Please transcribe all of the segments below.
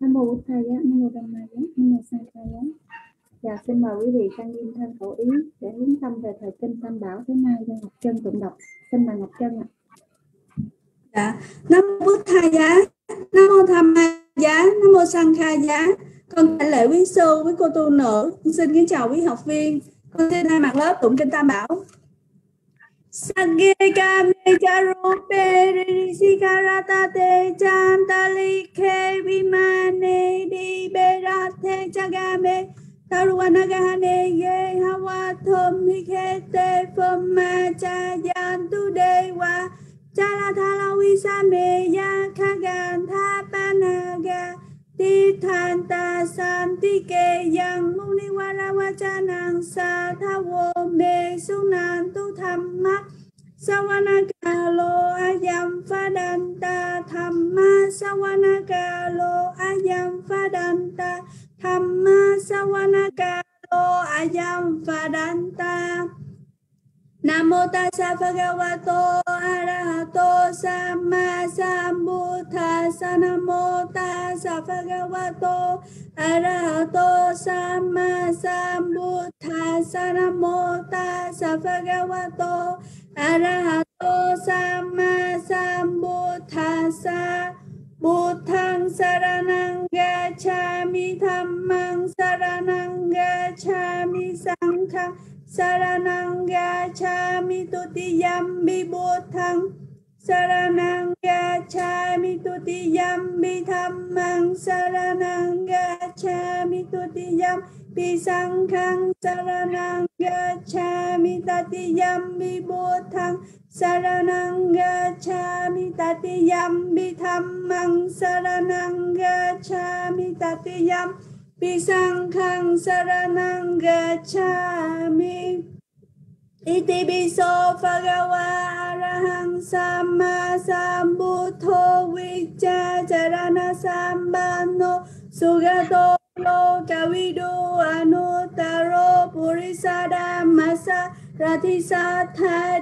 nam mô bổn thầy nam mô Mai, ma nam mô sa ca Dạ, xin mời quý vị trang nghiêm thân khẩu ý để hướng tâm về thời kinh Tam Bảo thứ nay cho Ngọc Trân tụng đọc. Xin mời Ngọc Trân ạ. Dạ, Nam mô Bụt Thầy giá, Nam mô Tham giá, Nam mô Sang Kha giá. Con đại lễ quý sư, quý cô tu nữ, xin kính chào quý học viên. Con xin thay mặt lớp tụng kinh Tam Bảo. Sage kame charupe risikarata te jam tali ke bimane di berate chagame Taruanagahane ye hawa thom hikete poma cha tu dewa Chala thala visame ya kagan tha panaga Ti than ta san ti ke yang muni wara wachanang sa tha me sunan tu tham mắt Sawanaka lo ayam fadanta, thamma sawanaka lo ayam fadanta, Thamma Sawanaka Lo Ayam Fadanta. Namo tassa bhagavato arahato samma sambuddhassa Namo tassa bhagavato arahato samma sambuddhassa Namo tassa bhagavato arahato Arahato samma Sambuddhasa Buddhang saranang gacchami dhammang saranang gacchami sanghang saranang gacchami tutiyambi buddhang saranang gacchami tutiyambi dhammang saranang gacchami tutiyambi sanghang saranang gacchami tatiyambi buddhang Saranang gacchami tatiyam bithammang saranang gacchami tatiyam bisankhang saranang gacchami Iti biso phagawa arahang samma sambuddho vicca charana sambano sugato lo kavidu anuttaro purisada masa Rathisa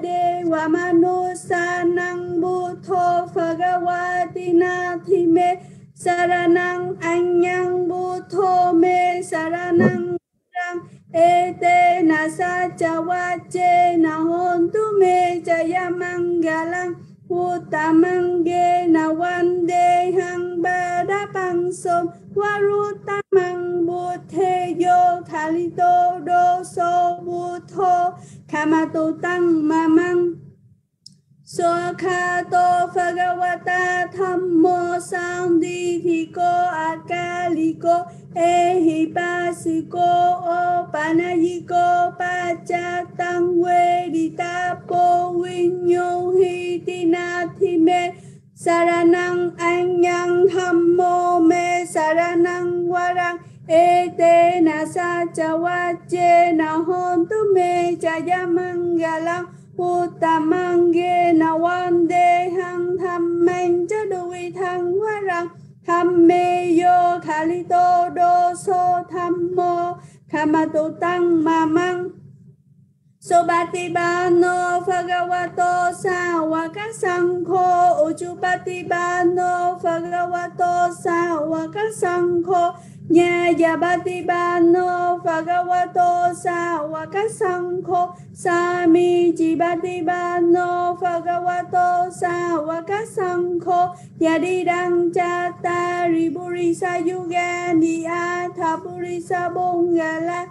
de wa manusanang buddho phagawati nathi me saranang anyang buddho me saranang rang ete nasa chawache na hontu me jayamangalang Utamange na wande hang badapang som Warutama buddhe yo thalito do so buddho kamato tang mamang Sokhato Phagavata Thammo Sandithiko Akaliko Ehipasiko Opanayiko Pachatang Veditapo Vinyo Hitinathime Saranang Anyang Hammo, Me Saranang Warang Ete Nasa Chawache Nahontu Me Chayamangalang Uttamange na wande hang tham men cha đuôi thăng hoa rằng tham mê yo khali tô đô so tham mô khama tu tăng ma măng Sobati bano phagawato sawaka sankho Uchupati bano phagawato sawaka sankho Nhà già ba Phagawato sa wa ka sankho sa mi chi ba Phagawato sa wa sankho ya di đăng cha ta ri buri sa yuga ni a, tha buri sa bongala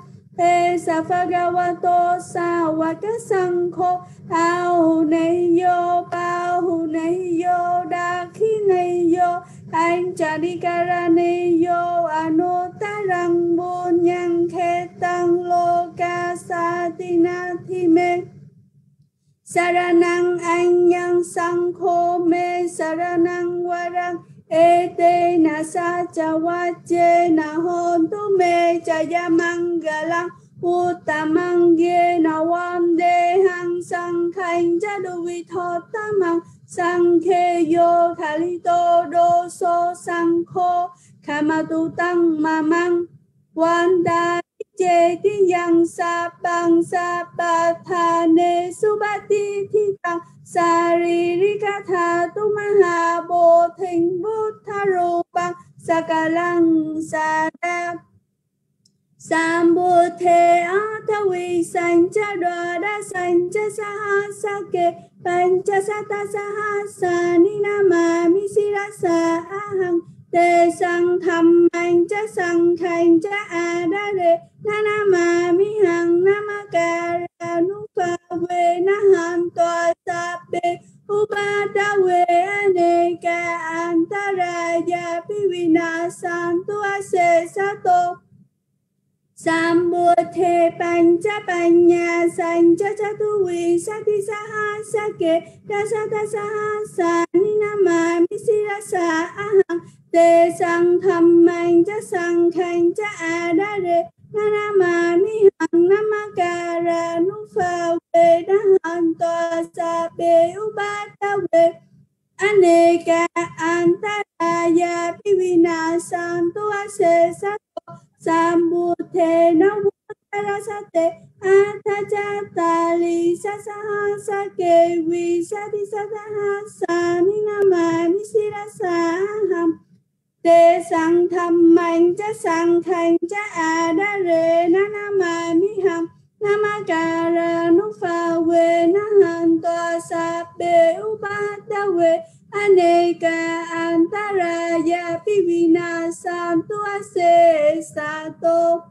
sa Phagawato sa wa ka sankho ao nei yo pa hu nei yo da khi nei yo anh cha đi karane yo anutarang à bunyang khetang loka satina thime saranang anyang sangkho me saranang warang ete nasa chawache na hontu me chayamangalang ye na wande hang sang khanh, cha du vi tho tamang sang khe yo khali tô so, sang kho kama tu tăng ma mang. Quan đa chê ti yang, sa bang sa ba tha ne, su ba ti thi tăng sa ri ri ka tha tu ma ha, bo thinh bồ tha ru bang cha Sada đa san cha sa ha sa ke. Sata Sahasani Namami Sirasa Aham Te Sang Tham Anh Cha Sang Khanh Cha ma mi Hằng Namakara Nupa Ve Nahan Toa Sape Upada Ve Aneka se Pivinasantu Ase Sato Sambuthe Pancha Panya Sancha Chatuvi Sati Sahasake Dasata Sahasani misira sa Aham Te Sang Tham Anh Cha Sang Khanh Cha Adare Nanamami Hằng Namakara Nufa Ve Nahan Toa Sape Ubata Ve Aneka Antaraya sa ha sa ni na ma ni si Sasahasani sa Sirasaham Te Sang Tham Mạnh Cha Sang thành Cha Adare Nanamami Ham Namakara Nufa Ve Nahan Toa Sape Ubata we Aneka Antaraya Pivina santo Ase Sato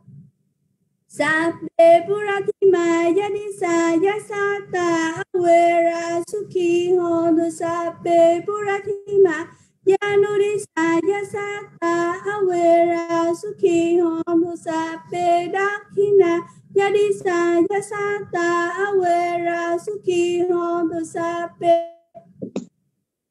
Sape Puratima Yadisa Yasata Awera suki Hondo Sape Puratima Yanurisa Yasata Awera suki Hondo Sape Dakhina Yadisa Yasata Awera sabe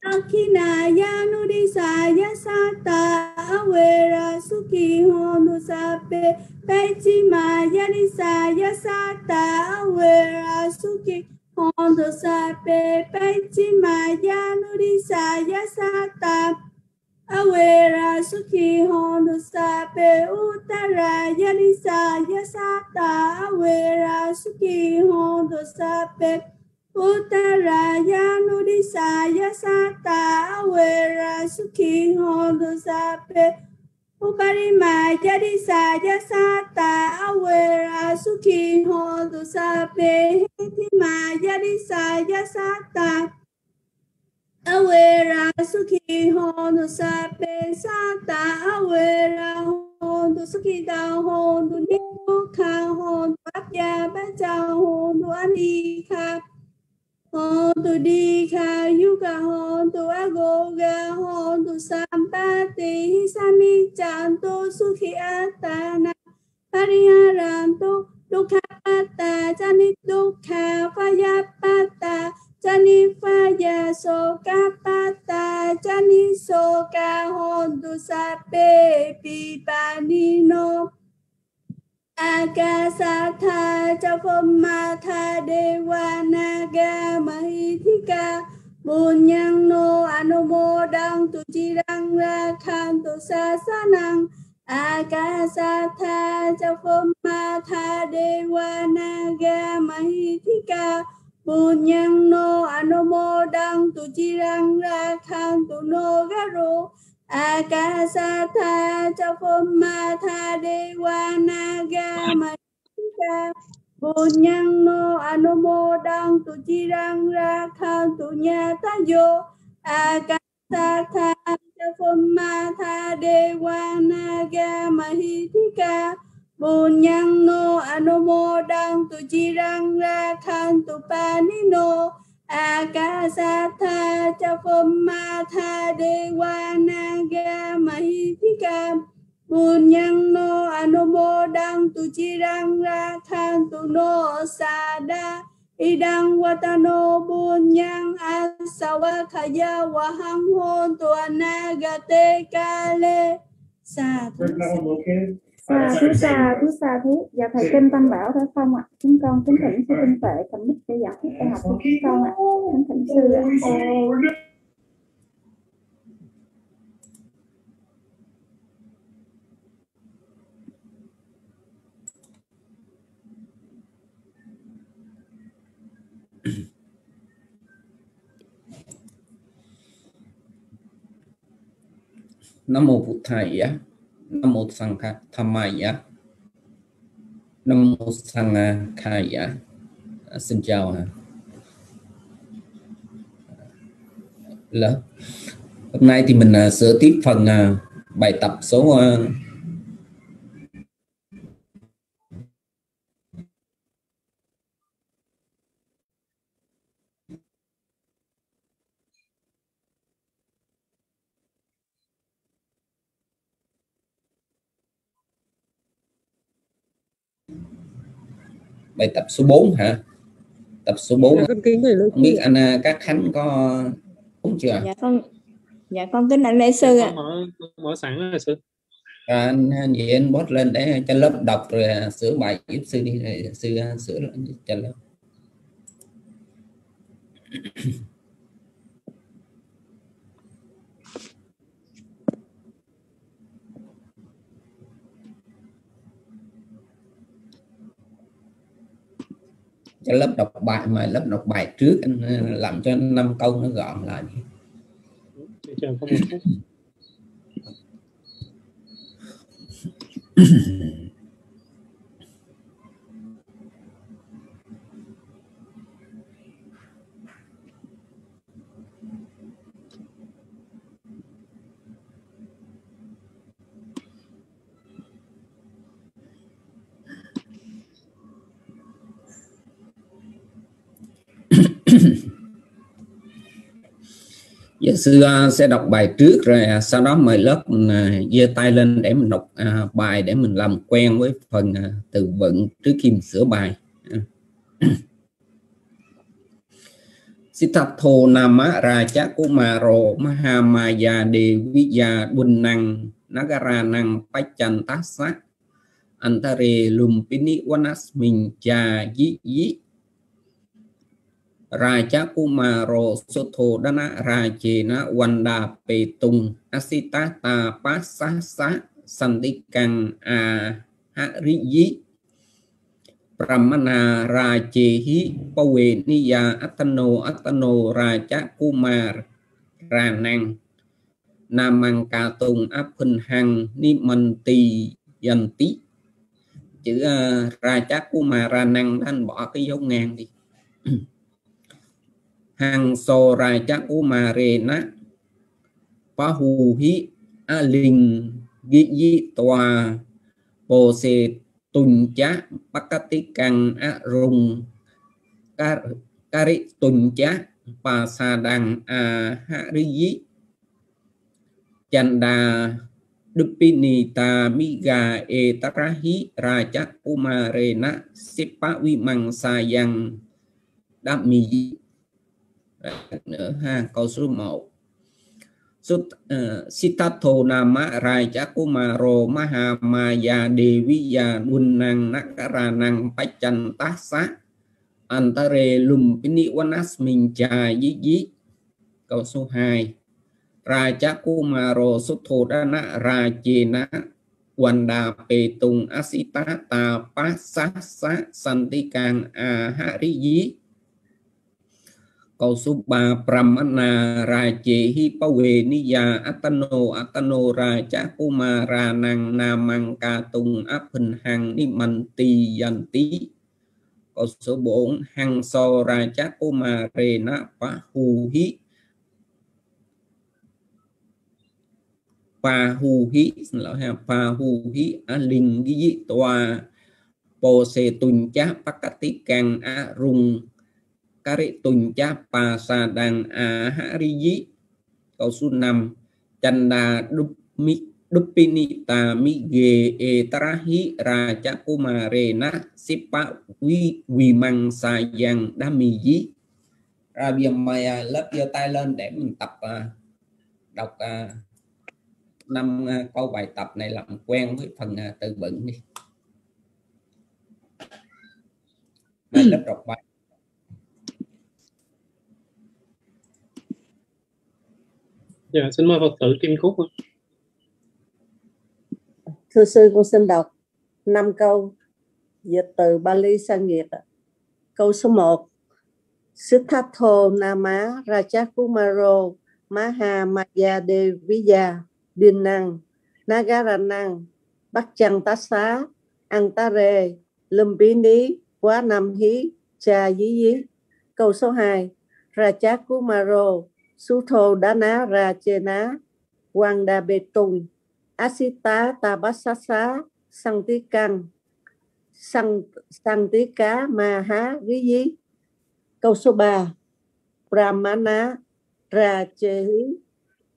Akina ya Akhinaya nudisaya sata awera suki hono sape Pechima yadisaya sata awera suki hono sape Pechima yanudisaya sata awera suki hono sape Uttara yadisaya sata awera suki hono sape Uttaraya nudisaya sata awera sukhi hondo sape Uparima yadisaya sata awera sukhi hondo sape Hitima yadisaya sata awera sukhi hondo sape Sata awera hondo sukhi da hondo nikha hondo abya bacha hondo anika. hon tu di kha yu ka hon tu ago ga hon tu sampati sami chan tu sukhi atana pariharan tu dukkhapatta jani dukkha phayapatta jani phaya sokapatta jani soka hon tu sape pipanino Akasatha Chapammatha Dewa Naga Mahithika Bunyang no Anumodang Tu Chirang Rakhan Tu Sasanang Akasatha Chapammatha Dewa Naga Mahithika Bunyang no Anumodang Tu Chirang Rakhan Tu Nogaro Akasatha Chapammatha Dewa Naga Mahika Bunyang no Anumodang Tu Chirang Rakhan Tu Nyata Yo Akasatha Chapammatha Dewa Naga Mahika Bunyang no Anumodang Tu Chirang Rakhan Tu Panino Akasatha Chapammatha Dewa Naga Mahithika Bunyang no Anumodang Tu Chirang Rakhan Tu No Sada Idang Watano Bunyang Asawakhaya Wahang Hon Tu Anagate Kale Sa Sa thú sa thú sa thú Dạ thầy Kinh Tâm Bảo đã xong ạ? Chúng con kính thỉnh sư tinh tệ cầm mic để giải thích bài học của chúng con ạ. Kính thỉnh sư ạ nam mô bụt thầy á nam mô sang kha tham á nam mô sang khai á xin chào à lớp hôm nay thì mình uh, sửa tiếp phần uh, bài tập số uh, bài tập số 4 hả? Tập số 4 dạ, con kính không biết anh các khánh có đúng chưa? Dạ con dạ con kính anh lễ sư ạ. mở, mở sẵn rồi sư. À, anh, anh gì anh post lên để cho lớp đọc rồi sửa bài giúp sư đi rồi sư sửa lại cho lớp cho lớp đọc bài mà lớp đọc bài trước anh làm cho năm câu nó gọn lại sư à, sẽ đọc bài trước rồi à, sau đó mời lớp ừ, à, giơ tay lên để mình đọc bài để mình làm quen với phần từ vựng trước khi mình sửa bài. Siddhartho Nama Raja Kumaro Mahamaya Deviya Bunnang Nagaranang Pachantasa Antare Lumpini Wanasmin Cha Yi Yi Raja Kumaro Rajena Wanda Petung Asita Ta Pasasa Sandikang A Hariyi Pramana Rajehi Paweniya Atano Atano Raja Kumar Ranang Namang Katung Apun Hằng Yanti chữ à, uh, Raja Kumar Ranang anh bỏ cái dấu ngang đi. ហੰសោរាចៈឧមារេណបហូហិអលិងយិយិតវាពោសេទុញ្ចៈបកតិកੰអរុងការិទុញ្ចៈបាសាដੰអហរិយិចន្តាដុពីនីតាមីហ្គាអេតរហិរាចៈឧមារេណសិបវិមង្សាយ៉ាងដមីយិ nữa ha câu số 1 Sut, uh, Nama Raja Kumaro Mahamaya Deviya Bunnang Nakaranang Pachantasa Antare Lumpini wanas Cha Yi Yi Câu số 2 Raja Kumaro Sutthodana Rajena Wanda Petung Asita tapa Pasasa Santikang Ahari Yi câu số 3 Pramana Rajehi Paveniya Atano Atano Raja Kumara Nang Namang Katung Aphin Hằng Nimanti Yanti câu số 4 Hằng So Raja Kumarena Pahuhi Pahuhi xin lỗi ha Pahuhi Alingi Toa Pose Tuncha Pakati Kang Arung Kari Tuncha Pa Sa Đăng A Hari Yi câu số 5 Chanda Dupmi Dupinita Mi Ge E Tarahi Raja Kumarena Sipa Vi Vimang Sayang Dami Yi ra bây giờ mời à, lớp giơ tay lên để mình tập à, đọc à, năm câu bài tập này làm quen với phần từ vựng đi. Lớp đọc bài Dạ, xin mời Phật tử Kim Cúc. Thưa sư, con xin đọc năm câu dịch từ Bali sang Việt. Câu số 1 Siddhartho Nama Rajakumaro Maha Maya Deviya Điền Năng, Nagaranang, Bắc Chăng Tá Xá, Antare, Lumbini, Quá Nam Hí, Cha Dí Dí. Câu số 2. Rajakumaro Kumaro, Sutho Dana Rajena, Wanda Betung, Asita Tabasasa, Santikang, Sang, Santika Maha Gí Dí. Câu số 3. Brahmana Rajehi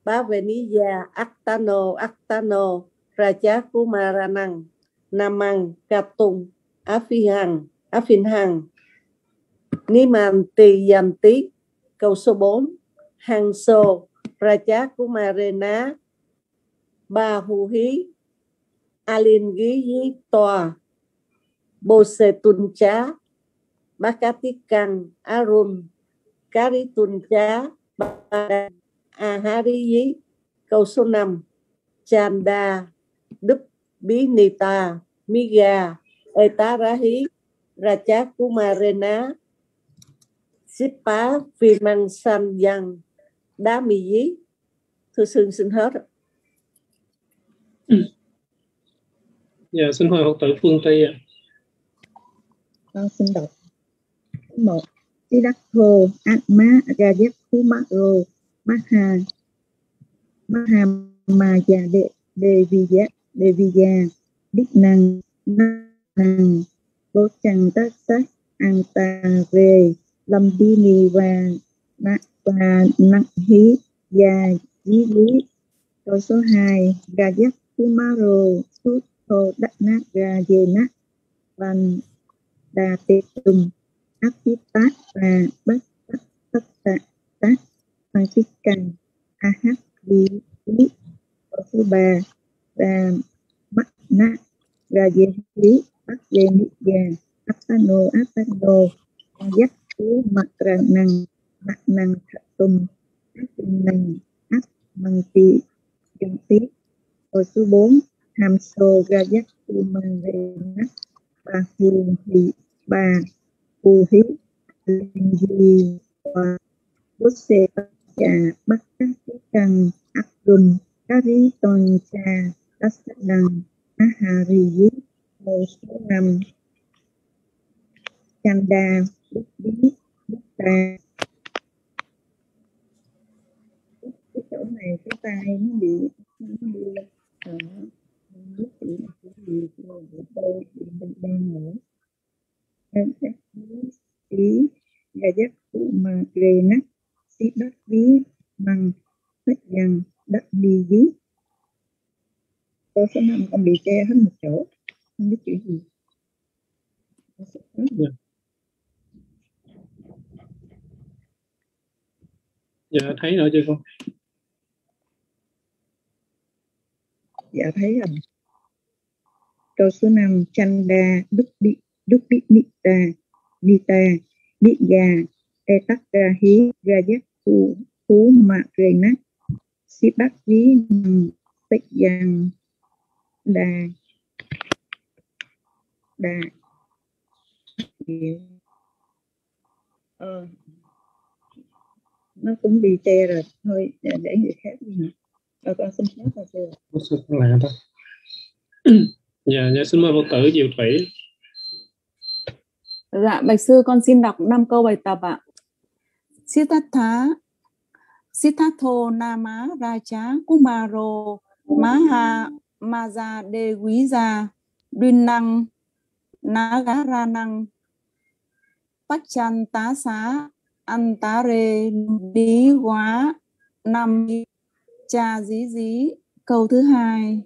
Bhavaniya Aktano Aktano Raja Kumaranang Namang Katung Afihang Afinhang Nimanti Yanti Câu số 4 Hangso Raja Kumarena Bahuhi Alingi Tòa Bosetuncha Bakatikang Arun Karituncha Ahariyi Câu số 5 Chanda Đức Bí Nita Miga Etarahi Raja Kumarena Sipa Vimang Samyang Đá Mì Dí Thưa sư xin hết ạ. Dạ, xin hỏi Phật tử Phương Tây ạ. con xin đọc một Siddhartho Atma Rajakumaro Maha Maha Maya De Deviya Deviya Đích năng năng Bố chẳng tất sắc Antare Lâm đi ni và na và nặng hí và dí, lý. Câu số 2 gà Rajas Kumaro thô Đắc Nát, gà dê nát và Đà Tê Tùng Áp Tiếp Tác và Bất Tất Tất Tạ Tác Hoàng Tích Cần A Hát Lý Lý. Câu số 3 và Mắt Nát, gà dê Lý bắt dê nít Bắc Lê Nị Già Apano gà Giác Phú Mặt Ra Năng Mặt Năng Thật Tùng Áp Tinh Năng ác Măng Tị Dân tí Câu số 4 Hàm Sô ga Giác tu Mang về Nát Ba hù Thị Ba hù Hí, Linh Di Và Bút Xê Tất Trà bắt Các Tí Căng Áp Rùm rí Toàn Trà Đắc Sát năng Á Hà Rì Dí. Câu số 5 Chanda Bút Bí Bút Ta cái chỗ này cái tay nó bị nó bị uh, biết gì cái gì rồi tôi bị bệnh đen nữa em sẽ ý và giác cụ mà rề nát sĩ đất ví bằng hết rằng đất đi ví tôi số năm con bị che hết một chỗ không biết chuyện gì Câu số sáu. Dạ. dạ, thấy rồi chưa con? Dạ thấy rồi. Câu số 5 chanda đức bị đức bị nị ta ni ta nị gà e tắc ra hí ra giác phù phú mạ rề nát si bát ví mằng tích giang đà đà ờ, nó cũng bị che rồi. Thôi để để người khác đi nữa ờ, con xin phép rồi sư con lạ thôi. Dạ, dạ xin mời Phật tử Diệu Thủy. Dạ, Bạch Sư con xin đọc 5 câu bài tập ạ. Siddhartha Siddhartho Nama Raja Kumaro Maha Maja De Quý Đuyên Năng Nagaranang Pachan Tá Xá Antare Bí Quá Năm Cha Dí Dí. Câu thứ hai.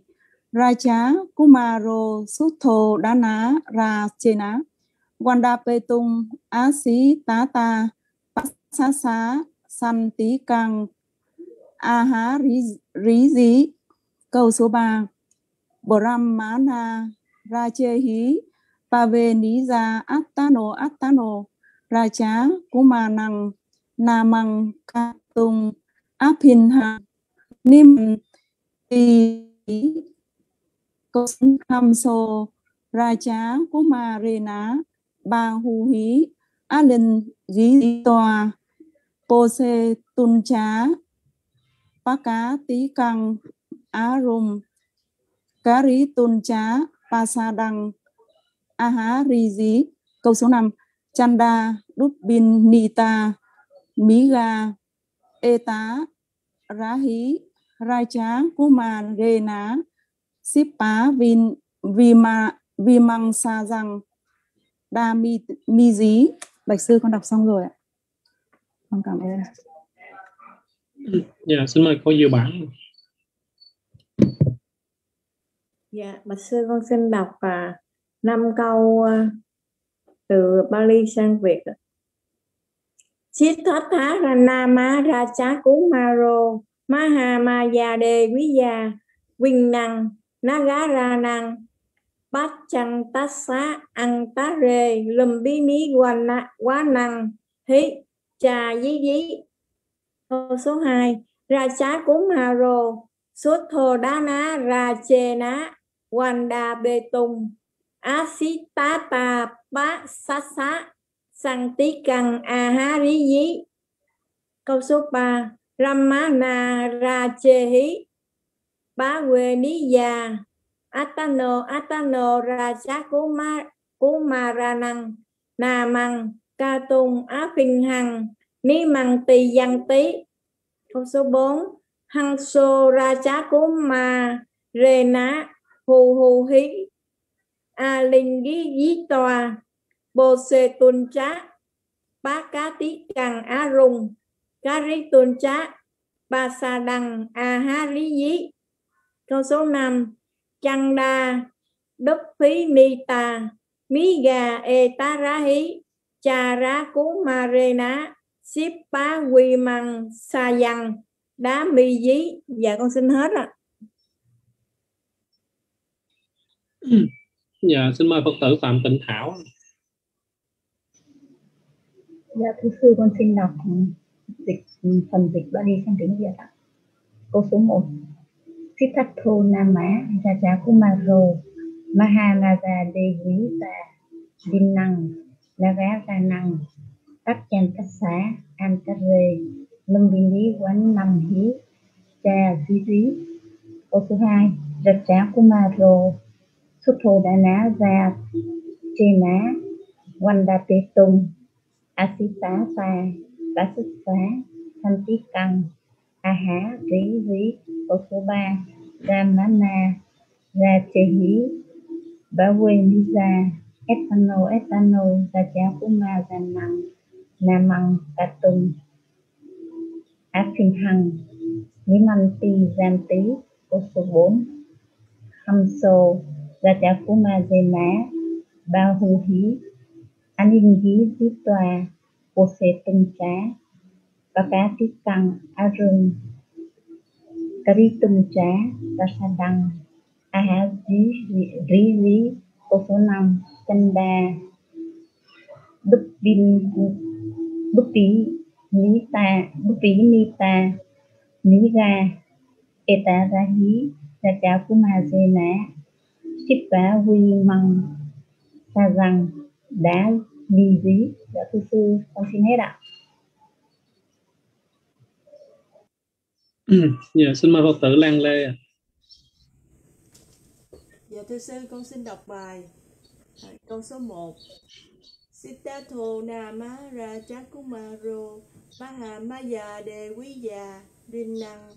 Raja Kumaro Sutho Dana Ra Chena Wanda Petung Á Xí Tá Ta Xá Xá San Tí A Há Rí, Rí Dí. Câu số 3 Brahmana Rajehi Pave Attano Attano Raja Kumanang Namang Katung Apinha Nim ti Câu số 5 So Raja Kumarena Ba Hu Hí, A Linh Dí Toa Pô Sê Tun Chá, Bá Cá Tí Căng Arum Kari Tuncha Pasadang Aharizi câu số 5 Chanda Dubin Nita Miga Eta Rahi Raja Kumarena Sipa Vin Vima Vimang Sa Rằng Đa Mi Mi Dí Bạch sư con đọc xong rồi ạ. Con cảm ơn. Dạ, xin mời cô Diệu Bản. Dạ, bạch sư con xin đọc à, năm câu à, từ Bali sang Việt ạ. Siddhartha Ranama Raja Kumaro Mahamayade Viya Vinh Nagaranang Bachantasa Antare Lumbini quá năng Hí Trà Dí Dí Câu số 2 ra chá cúng hà rồ, suốt thô đá ná, ra chê ná Rachena đà Bê Tùng á xí tá tà Bá xá xá, Sang Tí Căng a há rí Dí Câu số 3 Ramana Rachehi Bá Quê Ní Già Atano Atano, Raja Kumar, Kumaranang, Namang, Katung Á Phinh Hằng Ní Măng Tì Văn Tí Câu số 4 Hằng Sô, Raja Kuma Rena, Hù Hù Hí. A Linh Ghi Dí Tòa Bồ Sê Tuần Trá Bá Cá Tí Càng, Á Rùng Cá Rí Tuần Trá Ba Sa Đằng A Há Rí Dí Câu số 5 Chăng Đa Đức Phí Ni Ta Mí Gà E Ta Ra Hí Chà Ra Cú Ma Rê Ná Ship Bá Quy Măng Sa Dằng Đá Mi Dí. Dạ con xin hết ạ. Dạ, xin mời Phật tử Phạm Tịnh Thảo. Dạ thưa sư con xin đọc dịch ừ, phần dịch Bali sang tiếng Việt ạ. Câu số 1 Siddhartha Nama Raja Kumaro Maharaja Devi và Dinang Nagaranang Tachantasa Antare Lumbini Quán Năm Hí, Cha Di Rí Câu số 2 Raja Kumaro Sutthodana Ra Chena Wanda Tê Tung Asita Sa Bá xuất Xá Thanh Tí Căng A Há, Rí Rí, ô số 3 Ramana Ra Chê Hí, Bá Quê Ni Ra Etano Etano Ra Chá Phú Ma Ra Năng Nam Măng Ca Tung Á Phình Hằng ni Măng Ti, Giam Tí ô số bốn, Hâm Sô Ra Chá Phú Ma Dê má, Ba hù Hí An Ninh Hí Dí Tòa Cô Sê Tung Trá, và Cá Tí Căng Á Rừng Kari Tung Trá Ba Sa Đăng, A Há Rí Rí Rí số năm Chân Đa Bức Vin Bức Tí Ní Ta Bức Tí Ni Ta Ní Ga Eta Ra Hí, Ra Chá của Ma Dê Ná Ship Bá Huy Măng, Sa Rằng Đá Ni Dí Dạ thưa sư con xin hết ạ Dạ, xin mời Phật tử Lan Lê. ạ. Dạ thưa sư con xin đọc bài câu số 1 Siddhartha Nama Raja Kumaro Mahamaya Đề Quý Già Rin Năng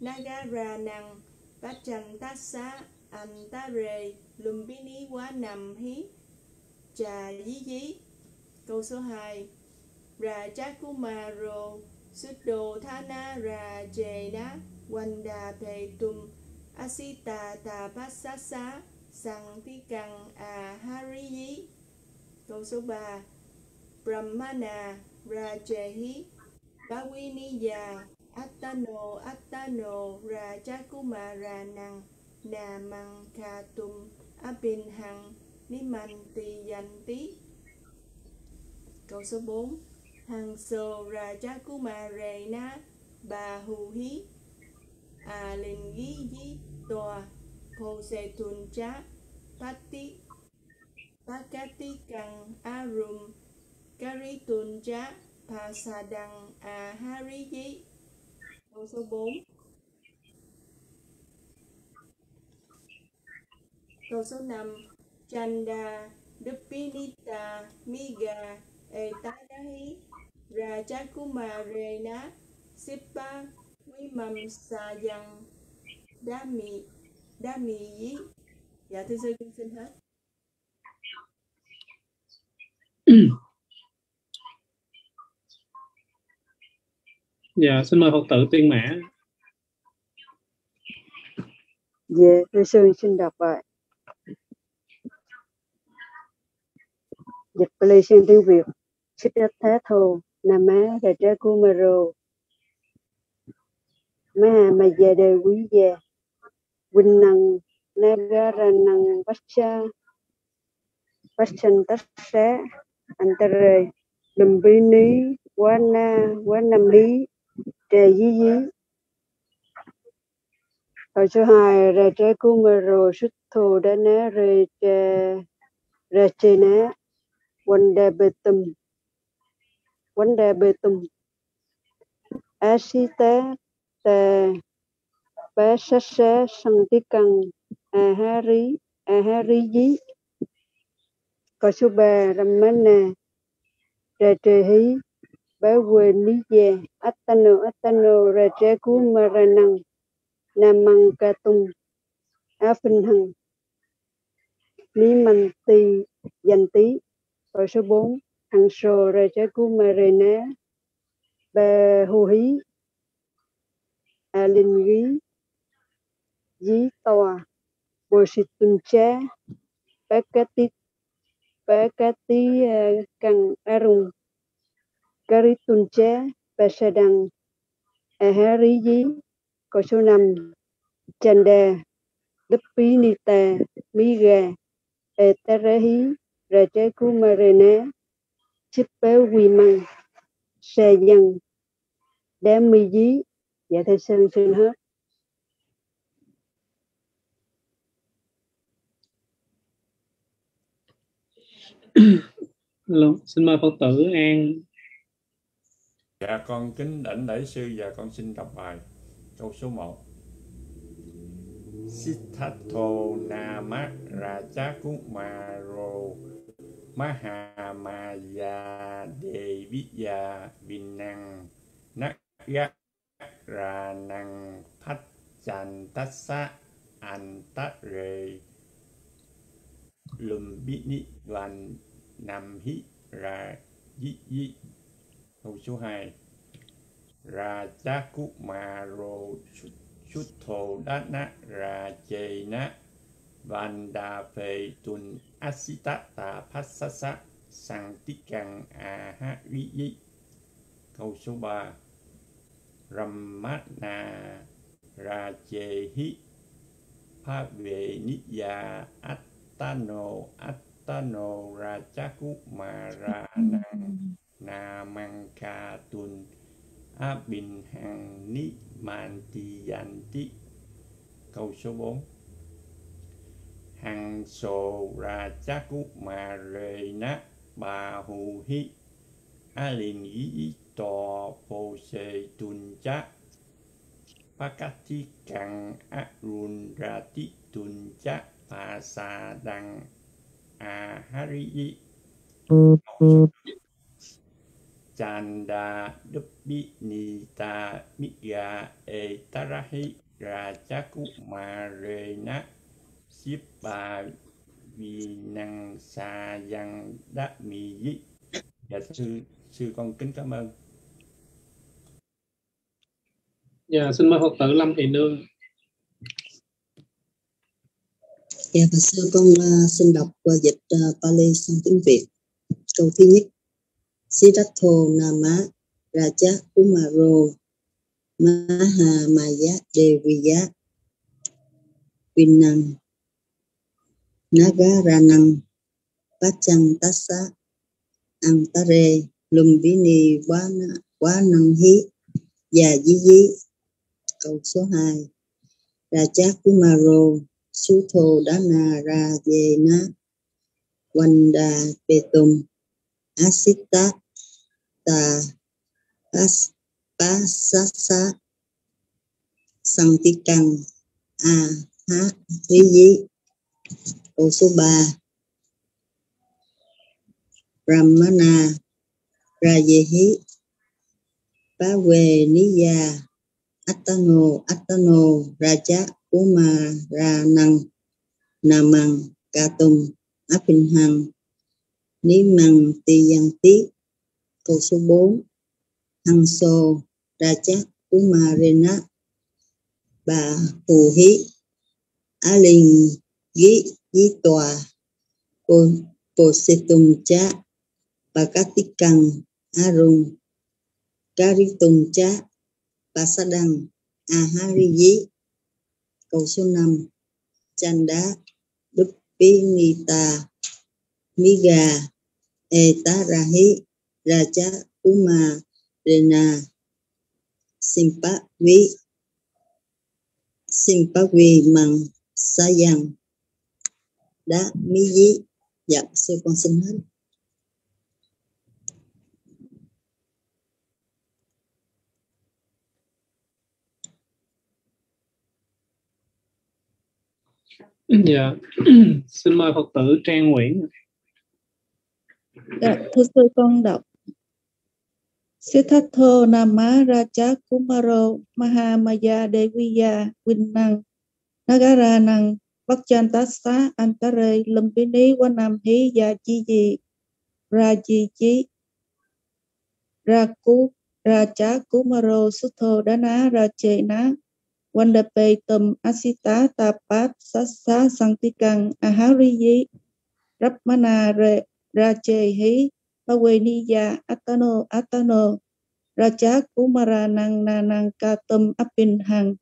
Nagara Năng Pachantasa Antare Lumbini Quá Nằm Hí Trà Dí Dí Câu số 2 Rajakumaro Suddho Thana Rajena Wanda Pe Tum Asita Tapasasa Sang Tí Căng Câu số 3 Brahmana Rajehi Bawiniya Attano Attano Rajakumaranang Namang Khatum Abinhang Nimanti Yanti Câu số 4 Hằng Sô Rajakumarena Bà Hù Hí. À Linh Ghi Dí Tòa, Phô Sê Thun Chá Pati Pakati Căng Arum Kari Tun Chá Pasadang A Hari Dí. Câu số 4 câu số 5 Chanda Dupinita Miga Etadahi Rajakumarena Sipa Vimam Sayang Dami Dami Yi Dạ thưa sư con xin hết. Dạ xin mời phật tử tiên mã. Dạ, thưa sư xin đọc bài. Dịch Pali sang tiếng Việt. Siddhartha Thô, Nam Á Raja Kumaro, Maha về đời Quý Gia, Vinh Năng Nagara Năng Vacha, Vachan Tassa, na Lumbini, nằm lý Trà Dí Dí, tùm số 2 ra trái kumaro sutto bé sê sê sang tí wanda a asita ta a santikang ahari dí. Câu số 3 ramana rachehi bawe niya atano atano raja măng ca Katung Á Phinh Hằng. Lý Minh Tì Danh tí. Câu số 4 hàng sổ rồi cho cú mà rồi nè bè hù hí. À linh gí, dí tòa. Bồ sĩ tùn cha. Bé cá tí ờ, bé cá tí càng a rùng cá rí tùn cha. Bé sa đằng à há rí dí. Có số năm. Chèn đè đấp pí ni tè mi gà. E tê rê hí. Rê chê cú mê rê nè Etarahi Rajakumarena Chipa Wimang Sa Dân Đám Mi Dí. Dạ thưa sư xin hết. Hello, xin mời Phật tử An. Dạ con kính đảnh lễ sư và con xin đọc bài câu số 1 Siddhartho Nama Rajakumaro Mahamaya Deviya Vinang Nakya Ranang Pachantassa Antare Lumbini Van Nam Hi Ra Yi Yi Câu số 2 Rajakumaro Sutthodana Rajena Vandapetun Asitata Passasa aha viyi Câu số 3 Ramana Rajehi Pave Paveniya Attano Attano Rajaku Rajakumaranang Namangkatun Abin Hằng Ni Man Câu số 4 Hằng sô Ra chắc Cú Mà Rê Ná Bà Hù Hi A liền Ý ý Tò Phô Sê Tùn Chá Pakati càng A Run Ra tí Tùn Chá Phà Sa Đăng. A Hari Yi. Câu số Chanda Duppi Nita Miga E Tarahi nát Marena Sipa Vì năng sa yang đắc mì dí Dạ sư sư con kính cảm ơn Dạ xin mời Phật tử Lâm Thị Nương Dạ và sư con uh, xin đọc và dịch uh, Pali sang tiếng Việt. Câu thứ nhất. Siddhartho Nama Raja Kumaro Maha Maya Deviya Vinang Nagaranang Pachang Tassa Antare Lumbini Wana, Wanang Hi và Dí Dí câu số 2 Raja Kumaro Sutho Dana Rajena Wanda Petum Asita Ta Pas, Pasasa Santikang A Ha Ri Di câu số 3 Ramana Rajehi Pawe Niya Atano Atano Raja Umaranang Namang Katum Apinhang Nimang Tiyanti câu số 4 Hằng Sô Raja Umarena Bà Phù Hí Á Linh Ghi Di Tòa Cô Cô Sê Tùng Cha Bà Cát Tích Căng Arung Kari Tùng Cha Bà Sa Đăng A Hari Di câu số 5 Chanda Dupinita Miga, Etarahi, Raja Uma, Rena Simpa Vi Simpa Vi Măng Sayang Đá Mi Di. Dạ sư con xin hết. Dạ xin mời phật tử trang nguyễn. Dạ, thưa sư con đọc. Siddhartha Nama Raja Kumaro Mahamaya Deviya Vinnang Nagaranang Vakchantasa Antare quá nam hí, gia Chi gì ra Chi Raku Raja Kumaro ná Dana Rachena Wandape Tum Asita Tapat Sassa Santikang Ahariyi Rapmana Re ni Paweniya Atano Atano Raja Kumara Nang Nanang Katum Apinhang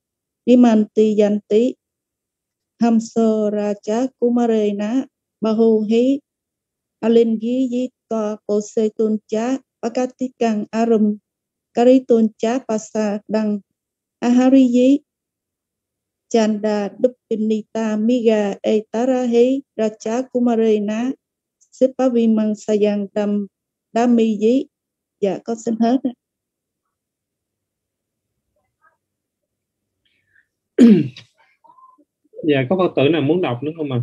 Nimanti Yanti Hamso Raja Kumarena Bahuhi Alingi Yita Pose Tuncha Pakatikang Arum Karituncha Pasa Đăng Ahariyi Chanda Dupinita Miga Etarahi Raja Kumarena Sipavimang Sayang tam dami yi Dạ con xin hết ạ dạ có phật tử nào muốn đọc nữa không ạ?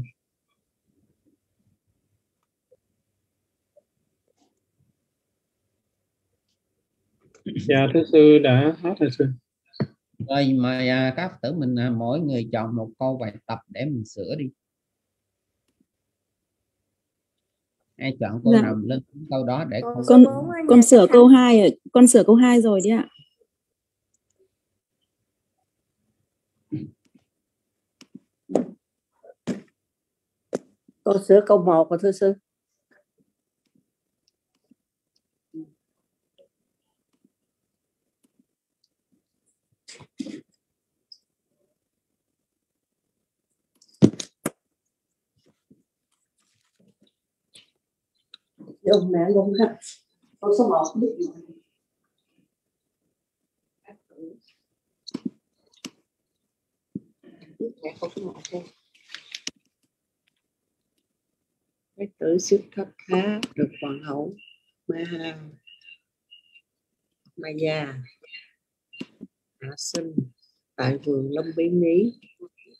Dạ thưa sư đã hết rồi sư. Rồi mời à, các Phật tử mình à, mỗi người chọn một câu bài tập để mình sửa đi. Ai chọn câu Dạ. nào lên câu đó để Con con con sửa câu 2 rồi con sửa câu 2 rồi đấy ạ con sửa câu 1 của thưa sư Dùng mẹ luôn ha. Câu số 1 biết rồi. Biết mẹ câu số 1 thôi. Cái tử sức thất khá được hoàng hậu ma già hạ sinh tại vườn Lâm Bí Ní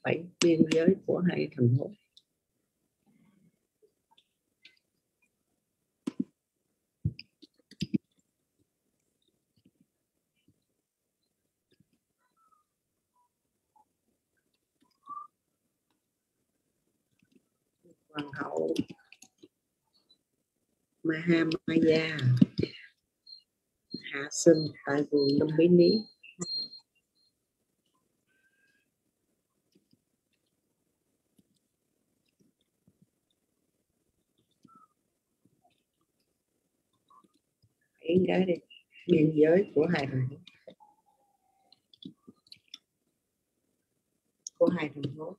bảy biên giới của hai thành phố. Hoàng hậu Mahamaya. Hạ sinh tại vườn Đông Bí Ní Yến gái đi. Biên giới của hai thành phố của hai thành phố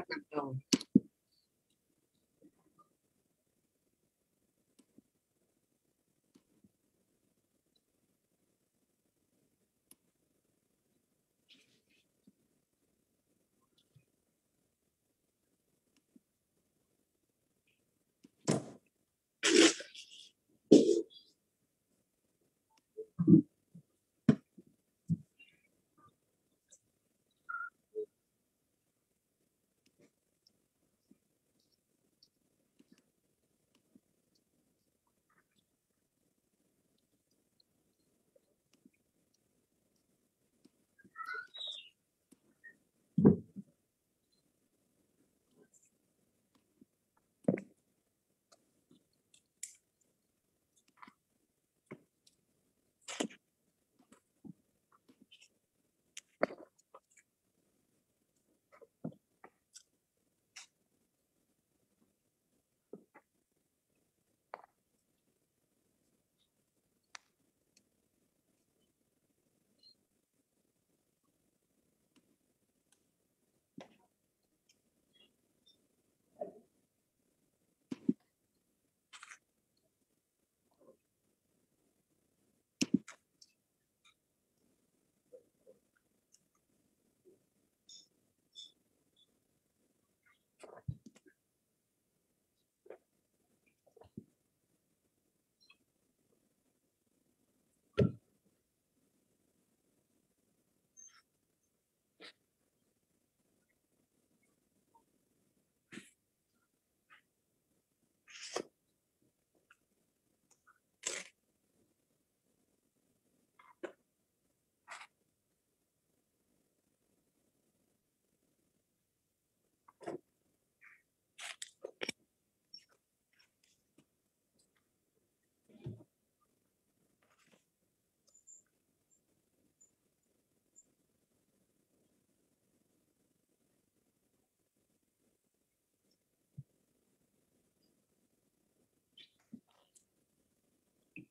bắt năm đầu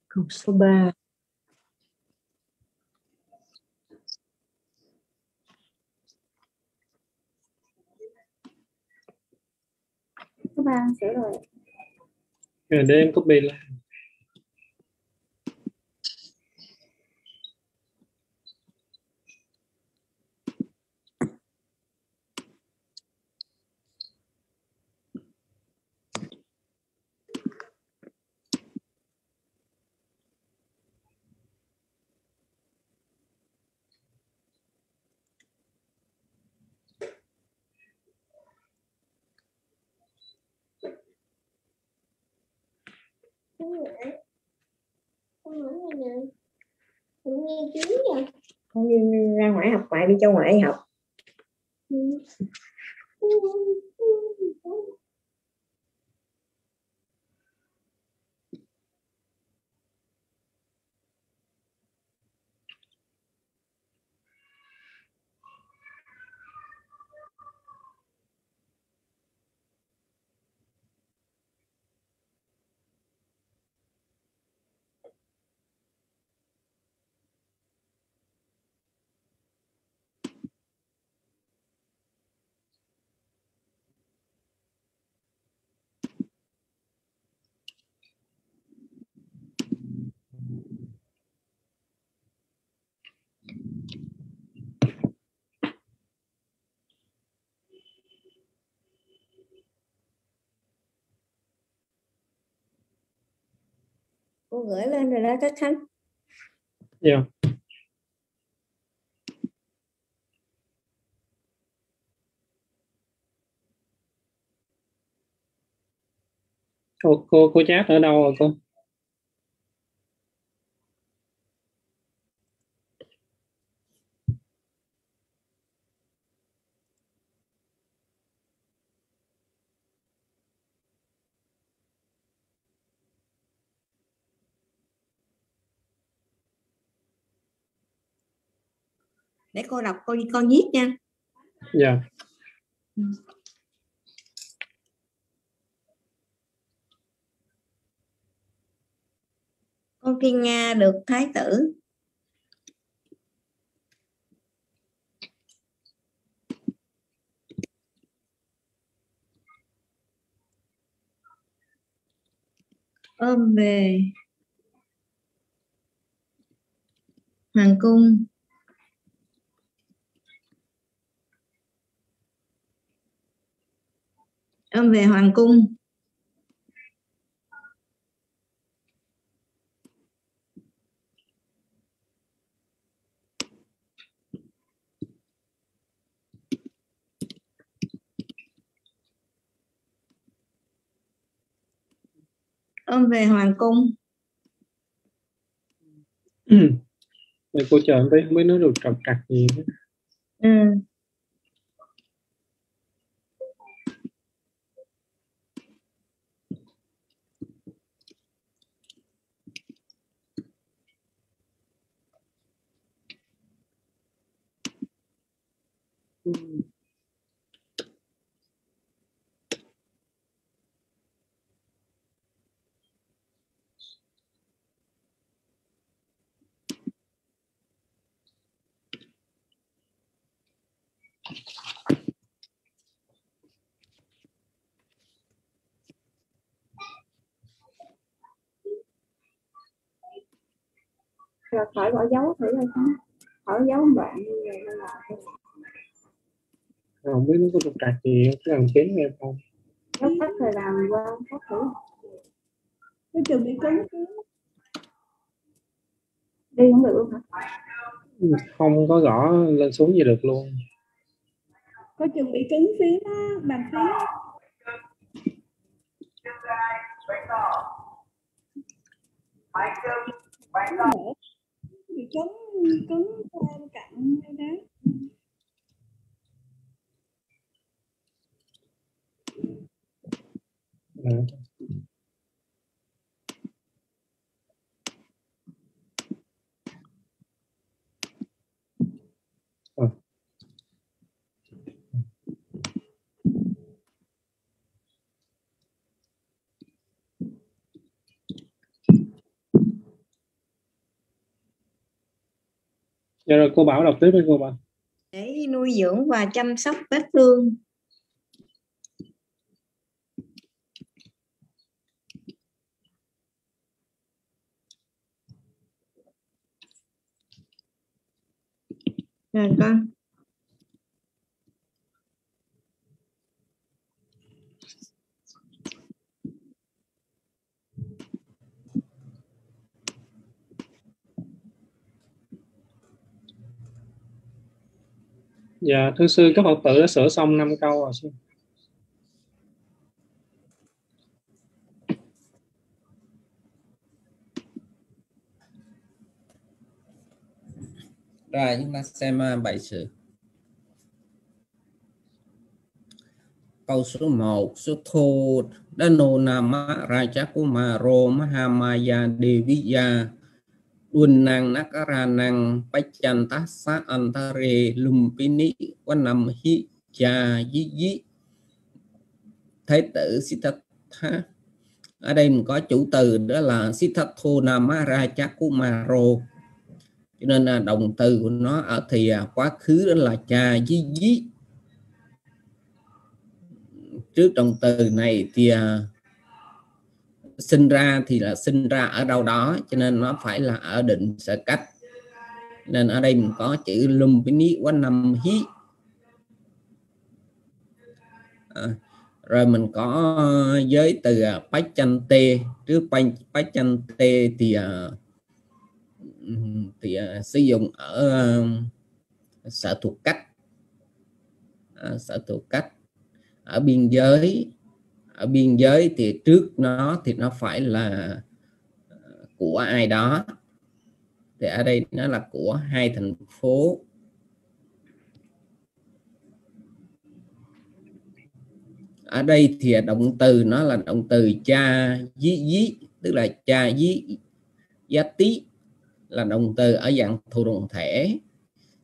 câu số 3 Số ba sửa rồi. Rồi để em copy lại. con đi ra ngoài học ngoại đi cho ngoại học. Cô gửi lên rồi đó các khánh Dạ. Cô, cô, cô chat ở đâu rồi cô? Để cô đọc cô con viết nha. Dạ. con thiên nga được thái tử. Ôm về hoàng cung ôm về hoàng cung ôm về hoàng cung Rồi cô chờ em thấy không biết nó được trọc trặc gì nữa. ừ. Rồi khỏi bỏ dấu thử rồi? Khỏi dấu đi rồi nó lại. Không biết nó có trục trặc gì không, cứ làm kiếm em không? Dấu tắt rồi làm qua tắt thử. Nó chuẩn bị cứng Đi không được luôn hả? Không có gõ lên xuống gì được luôn có chuẩn bị cứng phím á, bàn phím bị cứng cứng quan cạnh đây đấy À. Ờ. dạ rồi, cô bảo đọc tiếp với cô bảo. Để nuôi dưỡng và chăm sóc vết thương. Rồi con. Dạ thưa sư, các phật tử đã sửa xong năm câu rồi sư Rồi, chúng ta xem à, bài sử. Câu số 1 số thô Dano Nama Rajakumaro Mahamaya Deviya Dunnang Nakaranang Pachantasa Antare Lumpini Wanam Hi Cha Yi Yi Thái tử Siddhartha ở đây mình có chủ từ đó là Siddhartha namara chakumaro cho nên là động từ của nó ở thì à, quá khứ đó là cha dí dí. Trước động từ này thì à, sinh ra thì là sinh ra ở đâu đó cho nên nó phải là ở định sở cách. Nên ở đây mình có chữ lumpini quá năm hí. À, rồi mình có giới từ à, bách chanh tê trước bách chanh tê thì à, thì à, sử dụng ở sở thuộc cách. Sở thuộc cách. Ở biên giới ở biên giới thì trước nó thì nó phải là ờ, của ai đó. Thì ở đây nó là của hai thành phố. Ở đây thì động từ nó là động từ cha dí dí, tức là cha dí giá tí là động từ ở dạng thụ đồng thể.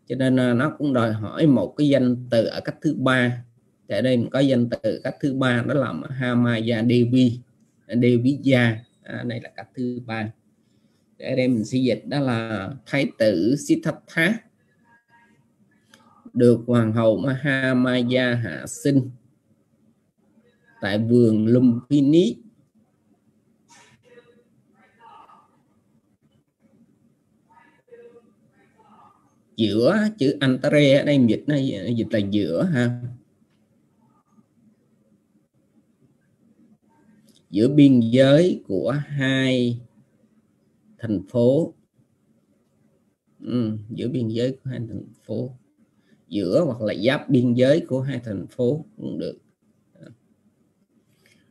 Cho nên à, nó cũng đòi hỏi một cái danh từ ở cách thứ ba tại đây mình có danh từ cách thứ ba đó là Hamaya Devi Deviya à, này là cách thứ ba. Để đây mình sẽ dịch đó là thái tử Siddhartha được hoàng hậu Mahamaya hạ sinh tại vườn Lumpini giữa chữ antare ở đây dịch nó dịch là giữa ha. Giữa biên giới của hai thành phố. Ừ, giữa biên giới của hai thành phố. Giữa hoặc là giáp biên giới của hai thành phố cũng được.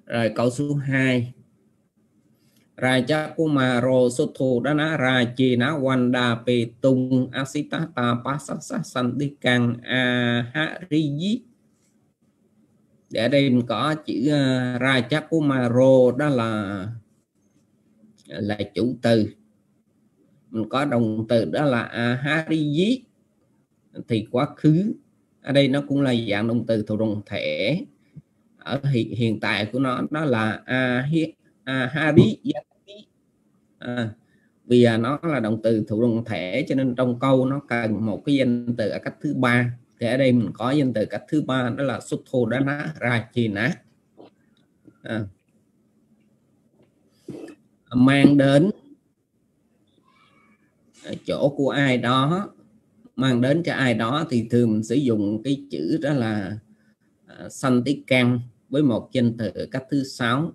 Rồi câu số 2 Raja Kumaro Suthodana Rajina Wanda Petung Asitata Pasasa Santikang Ahariyi để ở đây mình có chữ uh, của Maro đó là là chủ từ. Mình có động từ đó là Ahariyi thì quá khứ ở đây nó cũng là dạng động từ thuộc động thể. Ở hiện, hiện tại của nó đó là ahari à, vì nó là à, động từ thuộc động thể cho nên trong câu nó cần một cái danh từ ở cách thứ ba thì ở đây mình có danh từ cách thứ ba đó là xuất thô đá ná ra chi ná. À. mang đến chỗ của ai đó mang đến cho ai đó thì thường mình sử dụng cái chữ đó là à, uh, sanh tí căn với một danh từ cách thứ sáu.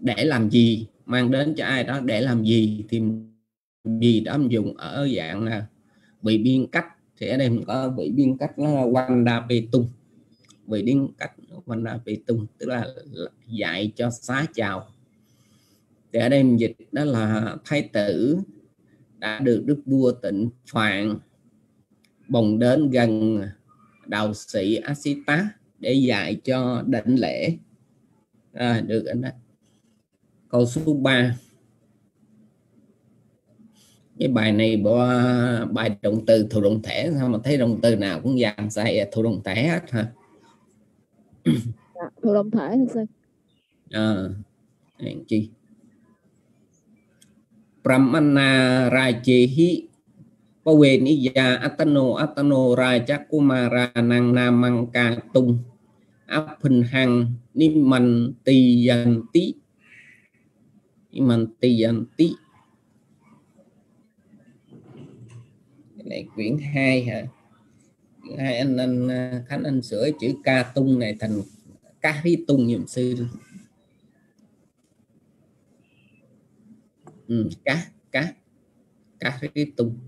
Để làm gì? Mang đến cho ai đó để làm gì thì gì đã dùng ở dạng là bị biên cách thì ở đây mình có bị biên cách nó là wanda tung bị biên cách wanda tung tức là dạy cho xá chào. Thì ở đây mình dịch đó là thái tử đã được đức vua tịnh phạn bồng đến gần đạo sĩ Asita để dạy cho định lễ. À, được anh đó. Câu số 3 cái bài này bỏ bài động từ thủ động thể sao mà thấy động từ nào cũng dàn xài thủ động thể hết hả? Thủ động thể thì sao? À, chi. Brahmana Rajehi Paweniya Atano Atano Raja Kumara Nang Namang Ca Tung Aphin Hằng Nimantiyanti. Nimantiyanti. cái này quyển 2 hả? Quyển 2 anh anh à, Khánh anh sửa chữ ca tung này thành ca hi tung giùm sư. Ừ, cá cá cá hi tung.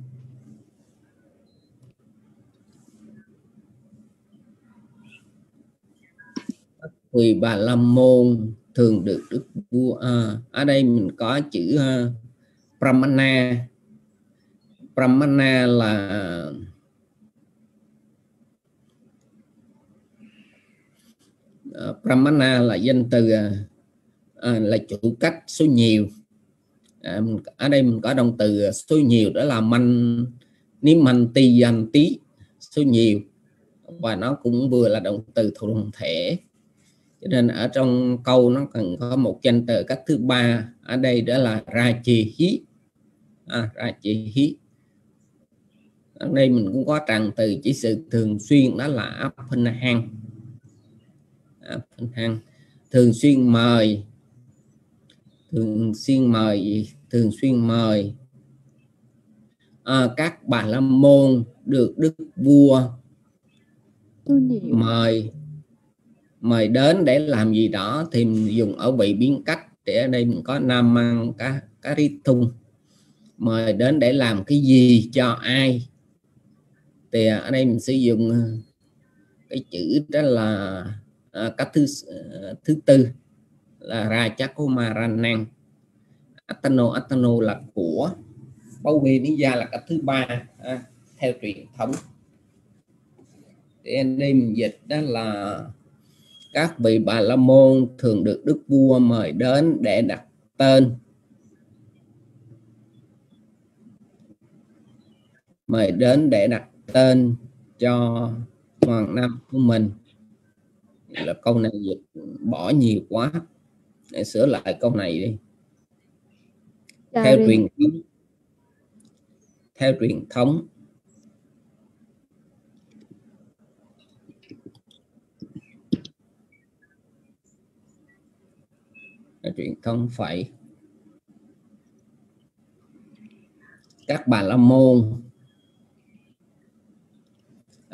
Quỳ Bà La Môn thường được Đức Vua à, ở đây mình có chữ à, uh, Brahmana Brahmana là ờ, uh, Brahmana là danh từ uh, là chủ cách số nhiều. À, ở đây mình có động từ số nhiều đó là man niêm man ti danh tí số nhiều. Và nó cũng vừa là động từ thuần thể. Cho nên ở trong câu nó cần có một danh từ cách thứ ba. Ở đây đó là ra chi hí à, ra chi hí ở đây mình cũng có trạng từ chỉ sự thường xuyên đó là áp hình hang áp hình hang thường xuyên mời. Thường xuyên mời thường xuyên mời. À, các bà la môn được đức vua mời mời đến để làm gì đó thì mình dùng ở vị biến cách. Để ở đây mình có nam mang cá cá ri thung. Mời đến để làm cái gì cho ai thì ở đây mình sử dụng ờ, cái chữ đó là à, cách thứ ờ, thứ tư là rajakumaranang chắc của Atano Atano là của bao bì lý gia là cách thứ ba à, theo truyền thống. Thì anh đây mình dịch đó là các vị bà la môn thường được đức vua mời đến để đặt tên. Mời đến để đặt tên cho hoàng nam của mình. Là câu này dịch bỏ nhiều quá. Để sửa lại câu này đi. Dạ theo đi. truyền thống theo truyền thống theo truyền thống phải các bà la môn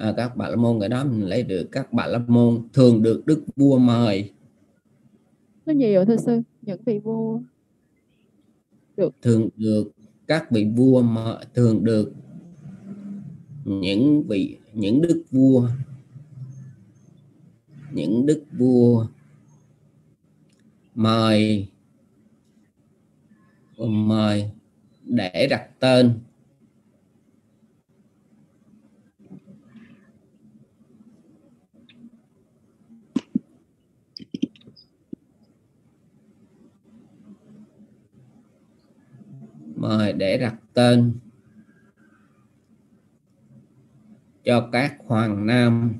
à, các bà la môn cái đó mình lấy được. Các bà la môn thường được đức vua mời. Nó nhiều thưa sư, những vị vua. thường được các vị vua mà thường được những vị những đức vua. Những đức vua mời mời để đặt tên mời để đặt tên. Cho các hoàng nam.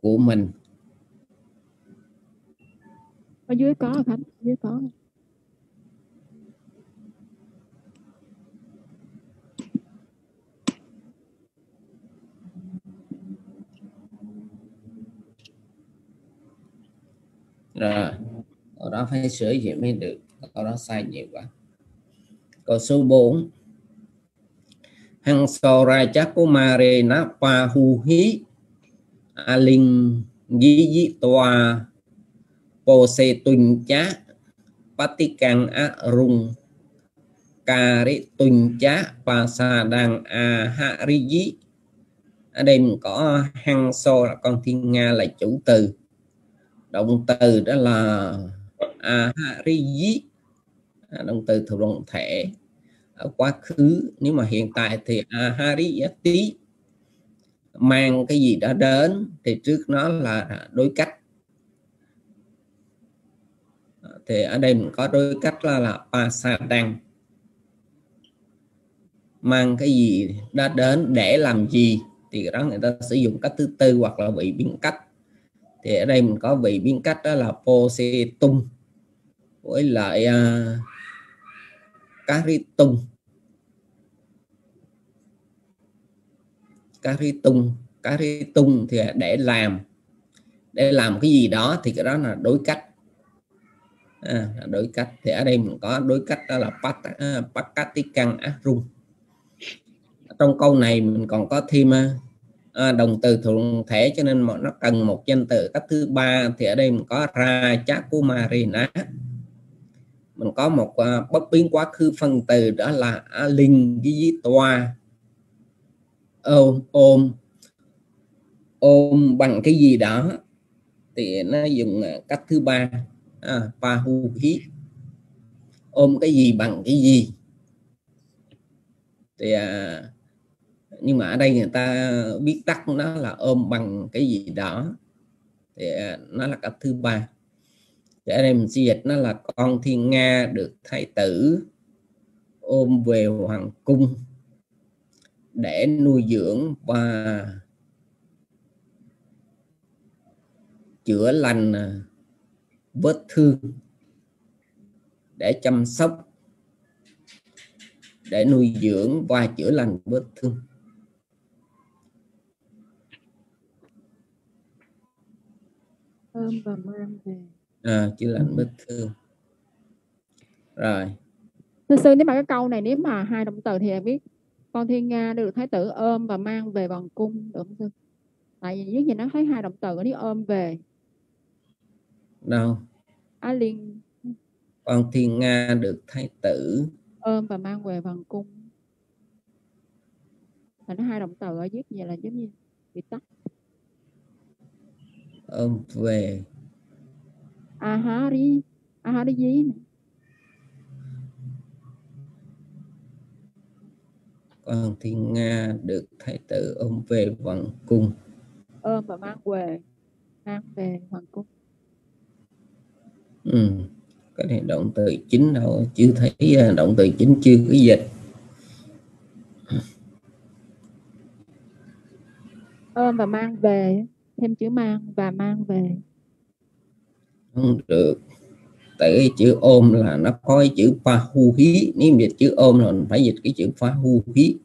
Của mình. Ở dưới có hả dưới có. Rồi câu đó phải sửa gì mới được câu đó sai nhiều quá. Câu số 4 hằng sò ra chắc của mare na pa hu hi aling gi di toa po se tuần chá patikang a rung cà ri tuần chá, pa sa đang a à ha ri di ở đây mình có hăng so là con thiên nga là chủ từ động từ đó là ahariyi à, động từ thuộc động thể ở quá khứ. Nếu mà hiện tại thì ahariyati mang cái gì đó đến thì trước nó là đối cách. À, thì ở đây mình có đối cách là là pasadang mang cái gì đã đến để làm gì thì đó người ta sử dụng cách thứ tư hoặc là bị biến cách thì ở đây mình có vị biến cách đó là po tung với lại à, uh, caritum caritum caritum thì để làm để làm cái gì đó thì cái đó là đối cách. À, đối cách. Thì ở đây mình có đối cách đó là pat à, pakatikan arum trong câu này mình còn có thêm à, à, đồng từ thuận thể cho nên nó cần một danh từ. Cách thứ ba thì ở đây mình có ra chát của marina mình có một uh, bất biến quá khứ phân từ đó là linh với toa ôm ôm ôm bằng cái gì đó. Thì nó dùng à, cách thứ ba à, pahu hí ôm cái gì bằng cái gì? Thì à, nhưng mà ở đây người ta biết tắt nó là ôm bằng cái gì đó. Thì à, nó là cặp thứ ba. Thì ở đây mình suy dịch nó là con thiên nga được thái tử ôm về hoàng cung để nuôi dưỡng và chữa lành à, vết thương để chăm sóc, để nuôi dưỡng và chữa lành vết thương. Ôm và mang về. À, chữa lành vết thương. Rồi. Thưa sư nếu mà cái câu này nếu mà hai động từ thì em biết. Con thiên nga được thái tử ôm và mang về bằng cung được không sư? Tại vì nếu gì nó thấy hai động từ nó ôm về. Đâu? Á liên. Con thiên nga được thái tử ôm và mang về bằng cung. Là nó hai động từ ở dưới vậy là giống như bị tắt ôm về. Ahari ahari gì nè. Con thiên nga được thái tử ôm về hoàng cung. Ôm và mang về. Mang về hoàng cung. Ừ. cái này động từ chính đâu chưa thấy à, động từ chính chưa có dịch. Ôm và mang về thêm chữ mang và mang về. Không được. Tại cái chữ ôm là nó có cái chữ pha hu hí. Nếu dịch chữ ôm là mình phải dịch cái chữ pha hu hí.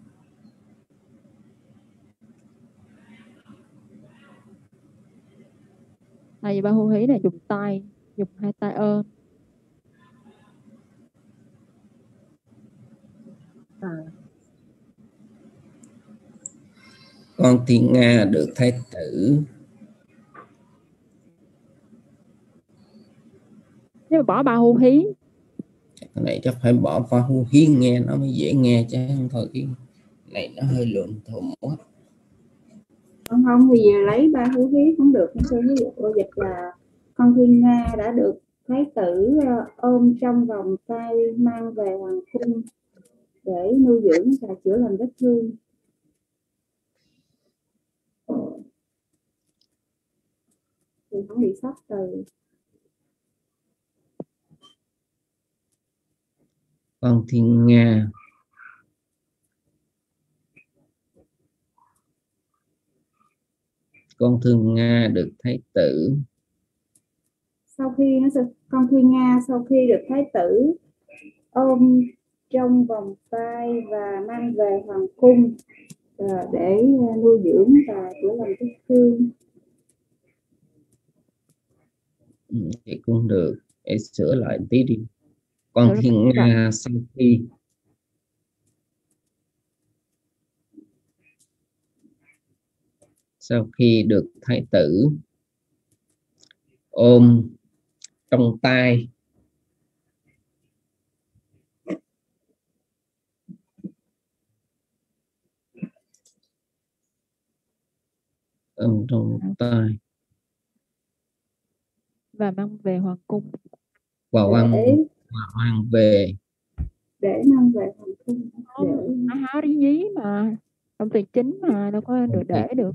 Tại vì ba hu hí là dùng tay dùng hai tay ôm. À, con thiên nga được thái tử nếu mà bỏ ba hu hí. Cái này chắc phải bỏ pha hu hí nghe nó mới dễ nghe chứ không thôi cái này nó hơi lộn thộn quá. Không không vì lấy ba hú hí cũng được không sư ví dụ cô dịch là con thiên nga đã được thái tử ờ, ôm trong vòng tay mang về hoàng cung để nuôi dưỡng và chữa lành vết thương. Thì không bị sót từ con thiên nga con thương nga được thái tử. Sau khi nó sẽ- con thiên nga sau khi được thái tử ôm trong vòng tay và mang về hoàng cung ờ, để ờ, nuôi dưỡng và chữa lành vết thương thì cũng được. Để sửa lại tí đi con thiên nga sau khi sau khi được thái tử ôm trong tay ôm trong tay. Và mang về hoàng cung. Và quăng và mang về. Để mang về hoàng cung để há lý nhí mà. Động từ chính mà đâu có được để được.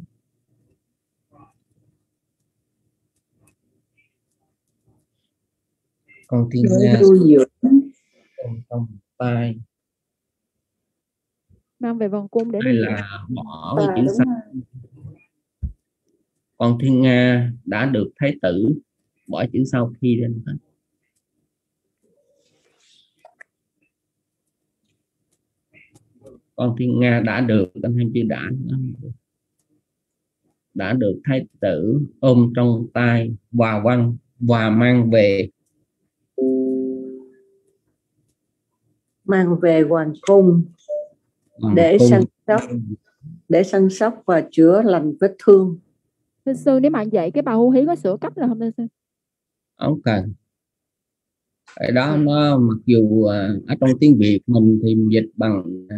Con thiên nga trong tay. Mang về hoàng cung để dưỡng là bỏ cái chữ rồi. Con thiên nga đã được thái tử bỏ chữ sau khi lên con thiên nga đã được anh thêm chữ đã đã được thái tử ôm trong tay và văn và mang về. Mang về hoàng cung hoàng để cung. săn sóc để săn sóc và chữa lành vết thương. Thưa sư nếu mà vậy cái bà hưu hí có sửa cách là không thưa sư không cần. Cái đó nó mặc dù à, ở trong tiếng Việt mình thì dịch bằng à,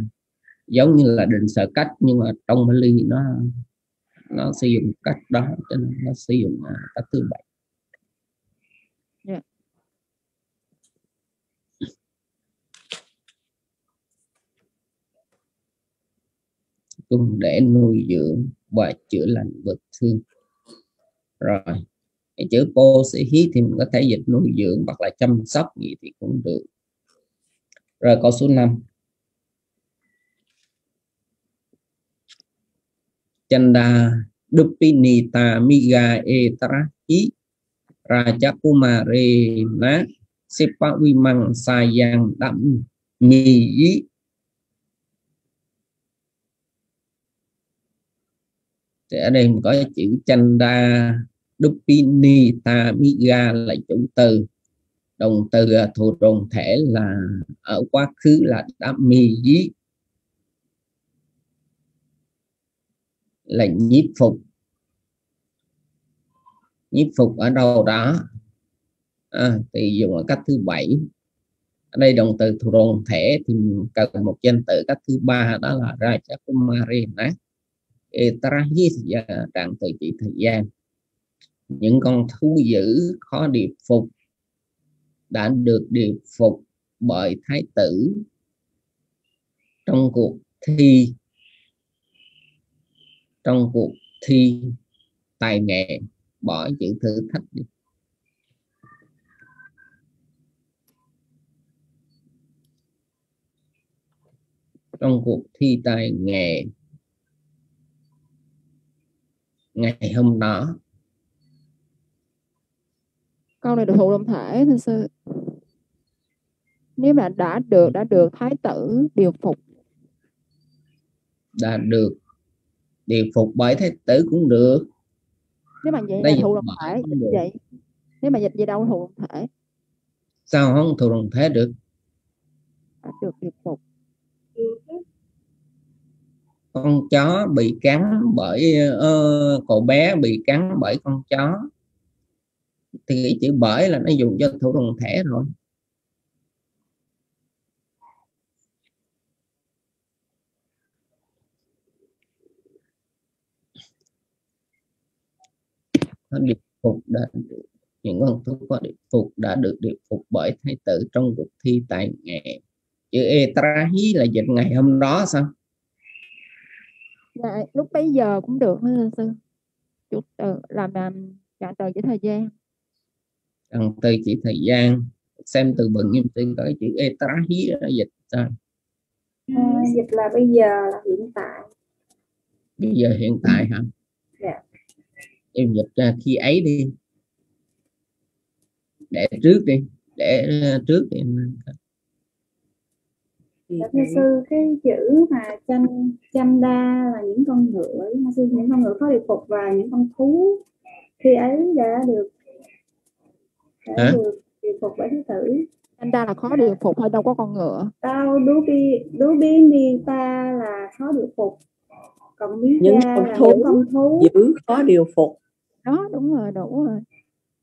giống như là định sở cách nhưng mà trong Bali nó nó sử dụng cách đó cho nên nó sử dụng à, cách thứ bảy. Dạ. dùng để nuôi dưỡng và chữa lành vết thương rồi cái chữ po sẽ hí thì mình có thể dịch nuôi dưỡng hoặc là chăm sóc gì thì cũng được. Rồi câu số 5 Chanda Dupinita Miga Etrai, Raja Kumare Na sipa wimang Sayang Đậm mi thì ở đây mình có chữ Chanda Dupinita Miga là chủ từ. Động từ thuộc đồng thể là ở quá khứ là đã mi là nhiếp phục. Nhiếp phục ở đâu đó? À, thì dùng ở cách thứ bảy. Ở đây động từ thuộc đồng thể thì cần một danh từ cách thứ ba đó là Rajakumarina Etrahis trạng từ chỉ thời gian. Những con thú dữ khó điệp phục đã được điệp phục bởi thái tử. Trong cuộc thi trong cuộc thi tài nghệ bỏ chữ thử thách đi. Trong cuộc thi tài nghệ ngày hôm đó câu này được thuộc đồng thể thưa sư. Nếu mà đã được đã được thái tử điều phục đã được điều phục bởi thái tử cũng được. Nếu mà vậy Đây là thuộc đồng thể vậy nếu mà dịch vậy đâu thuộc đồng thể? Sao không thuộc đồng thể được? Đã được điều phục. Con chó bị cắn bởi ờ, cậu bé bị cắn bởi con chó. Thì cái chữ bởi là nó dùng cho thủ đồng thể rồi nó điệp phục đã được những con thú có điệp phục đã được điệp phục bởi thái tử trong cuộc thi tài nghệ. Chữ etrahi là dịch ngày hôm đó sao? Dạ, lúc bấy giờ cũng được nữa sư. Chủ từ làm làm trạng từ chỉ thời gian. Bằng từ chỉ thời gian. Xem từ vựng nghiêm từ có cái chữ etrahi đó dịch sao? À, dịch là bây giờ là hiện tại. Bây giờ hiện tại hả? Dạ. Em dịch ra khi ấy đi. Để trước đi để ờ, trước đi Dạ, thưa sư cái chữ mà chanh chanh đa là những con ngựa sư những con ngựa có điều phục và những con thú khi ấy đã được đã Hả? được điều phục bởi thái tử. Anh ta là khó điều phục thôi đâu có con ngựa. Tao đú bi đú bi ni ta là khó điều phục. Còn Những con là thú những con thú giữ có điều phục đó đúng rồi đủ rồi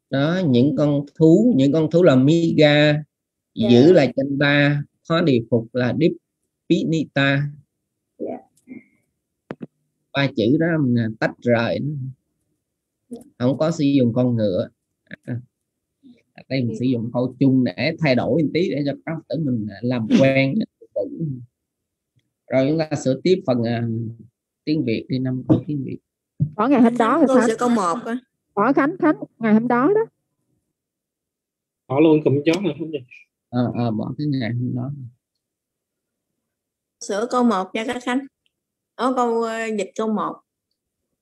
đó những con thú những con thú là miga Dạ. giữ là chân ba khó điều phục là deep pinita Dạ. ba chữ đó mình tách rời nó. không có sử dụng con ngựa à, ở đây mình sử dụng câu chung để thay đổi một tí để cho các tử mình làm quen rồi chúng ta sửa tiếp phần à, tiếng Việt đi năm câu tiếng Việt bỏ ngày hôm đó là sao? sẽ câu một bỏ khánh khánh ngày hôm đó đó. Bỏ luôn cũng chó rồi không vậy? À, à, bỏ cái ngày hôm đó. Sửa câu một nha các khánh. Ở câu uh, dịch câu một.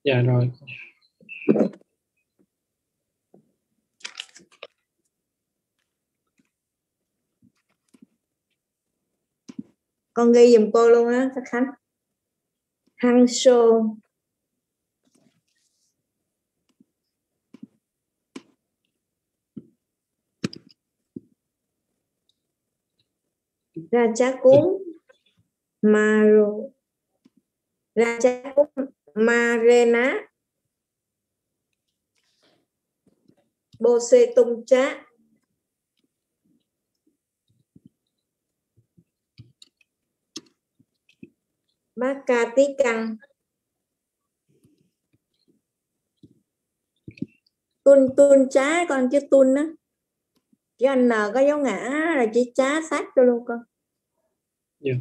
Dạ rồi. Con ghi dùm cô luôn á các khánh. Hăng sô Raja cúng Maro Raja cúng Marena Bose tung chá Bác ca tí căng Tun tun chá con chứ tun á. Chứ anh N có dấu ngã, là chỉ chá sát cho luôn con. Dạ.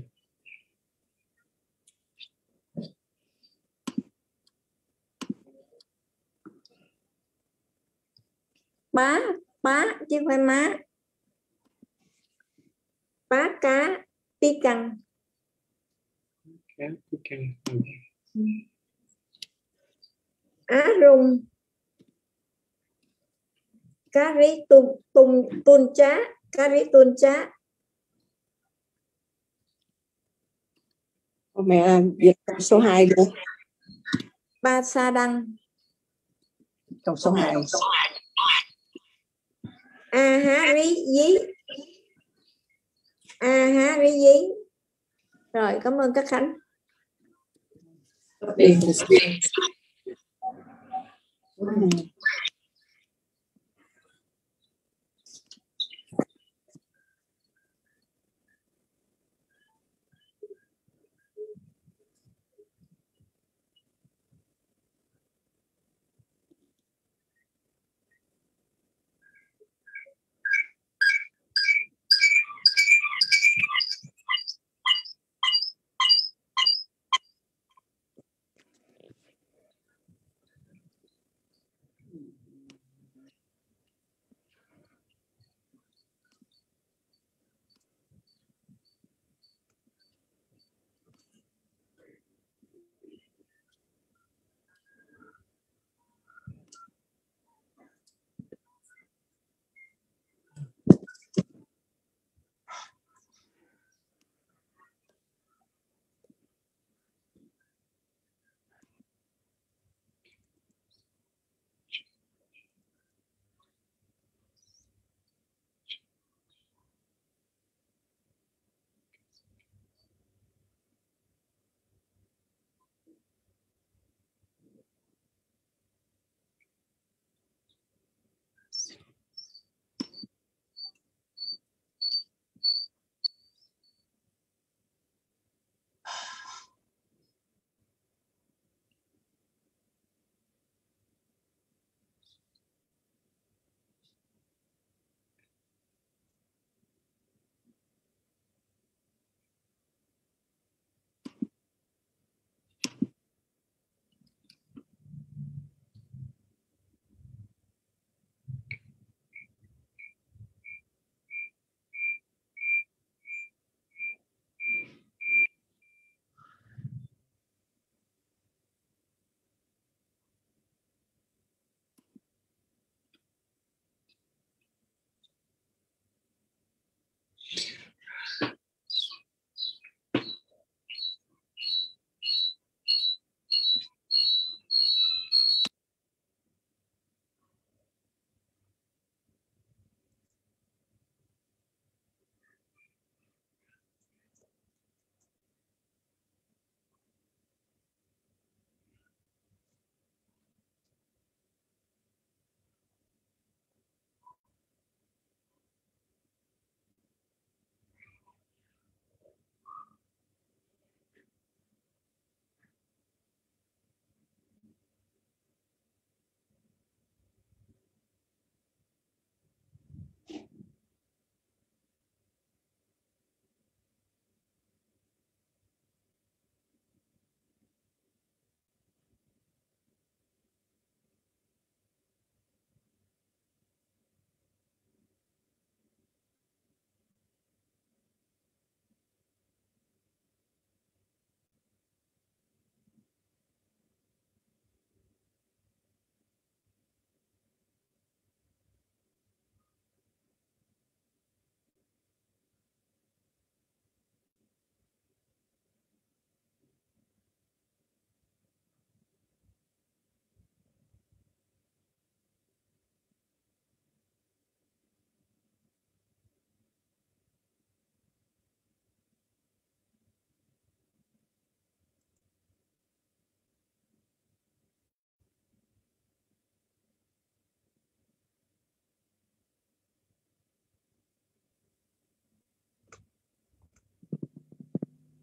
bá bá chứ không phải má bá cá tí căng Cá tí căng. Á rung cá rí tung tung tuôn chá cá rí tuôn chá mẹ câu số 2 đi ba sa đăng. Câu số 2 a há rí dí. A há rí dí. Rồi cảm ơn các khánh đi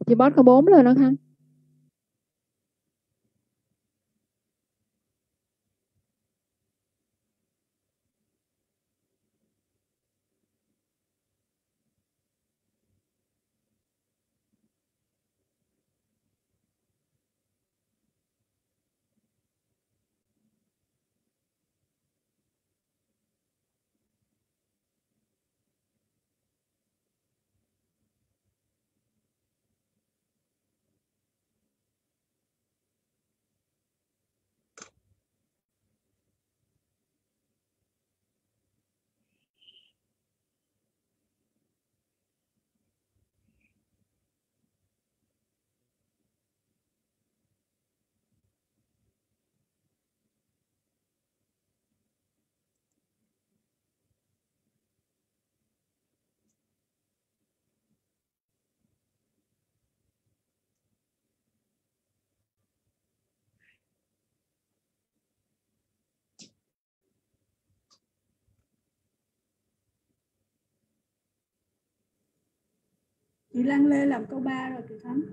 chị bot có bốn luôn đó khanh chị Lan Lê làm câu 3 rồi chị Thắm.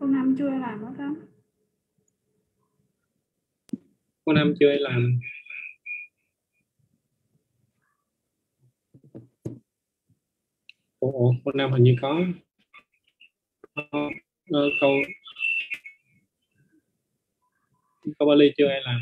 Cô Nam chưa làm hết Thắm cô năm chưa làm. Ủa, cô năm hình như có. Có câu câu Bali chưa ai làm.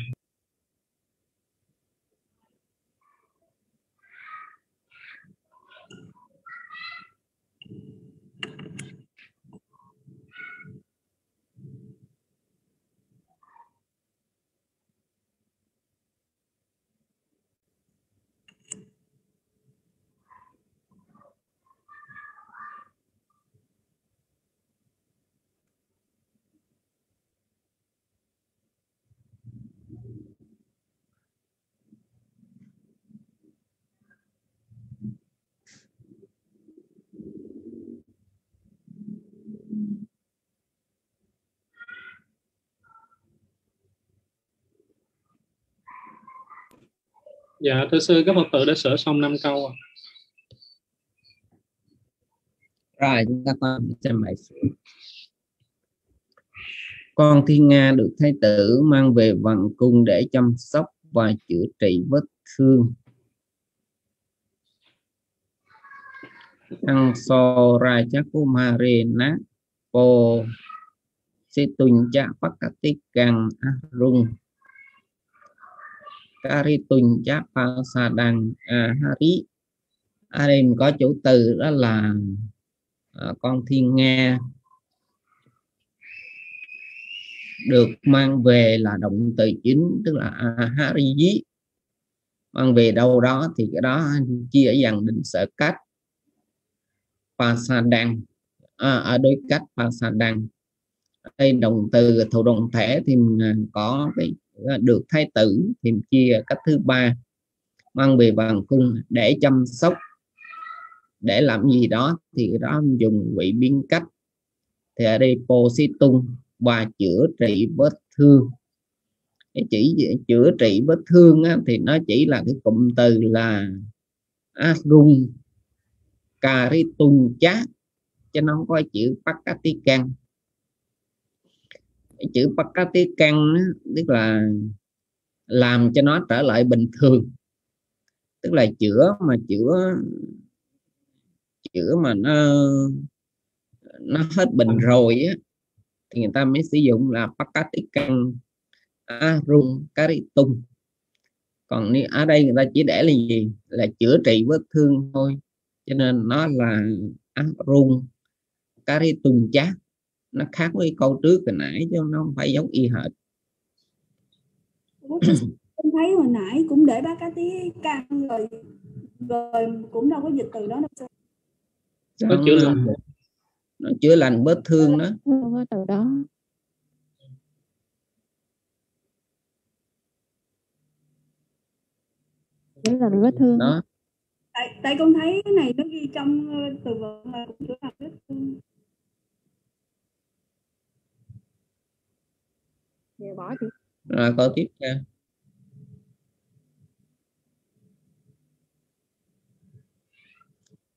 Dạ thưa sư các phật tử đã sửa xong năm câu à. Rồi, chúng ta qua xem bài sử con thiên nga được thái tử mang về vận cung để chăm sóc và chữa trị vết thương. Ăn so raja kumare na po situnja càng rung. Karitunja Pasadang Ahari ở đây mình có chủ từ đó là à, con thiên nga. Được mang về là động từ chính tức là Ahari mang về đâu đó thì cái đó chia dần định sở cách. Pasadang à, ở đối cách Pasadang đây động từ thủ động thể thì mình à, có cái Ờ, được thái tử thì chia cách thứ ba mang về hoàng cung để chăm sóc. Để làm gì đó thì đó dùng vị biến cách. Thì ở đây positung và chữa trị vết thương. Chỉ chữa trị vết thương á, thì nó chỉ là cái cụm từ là arung caritung chát cho nó không có chữ pakatikan chữ pakatikan tức là làm cho nó trở lại bình thường. Tức là chữa mà chữa chữa mà nó nó hết bệnh rồi á, thì người ta mới sử dụng là Pakatikan Arung Karitung còn ở đây người ta chỉ để là gì? Là chữa trị vết thương thôi. Cho nên nó là Arung Karitung chát nó khác với câu trước hồi nãy chứ nó không phải giống y hệt. Em thấy hồi nãy cũng để bác cá tí căng rồi rồi cũng đâu có dịch từ đó đâu. Chữa nó, lành. nó chữa lành vết thương đó. Từ đó. Là vết thương. Đó. Tại, tại con thấy cái này nó ghi trong ờ, từ vựng là cũng chữa lành vết thương. Thì bỏ chị. Rồi câu tiếp theo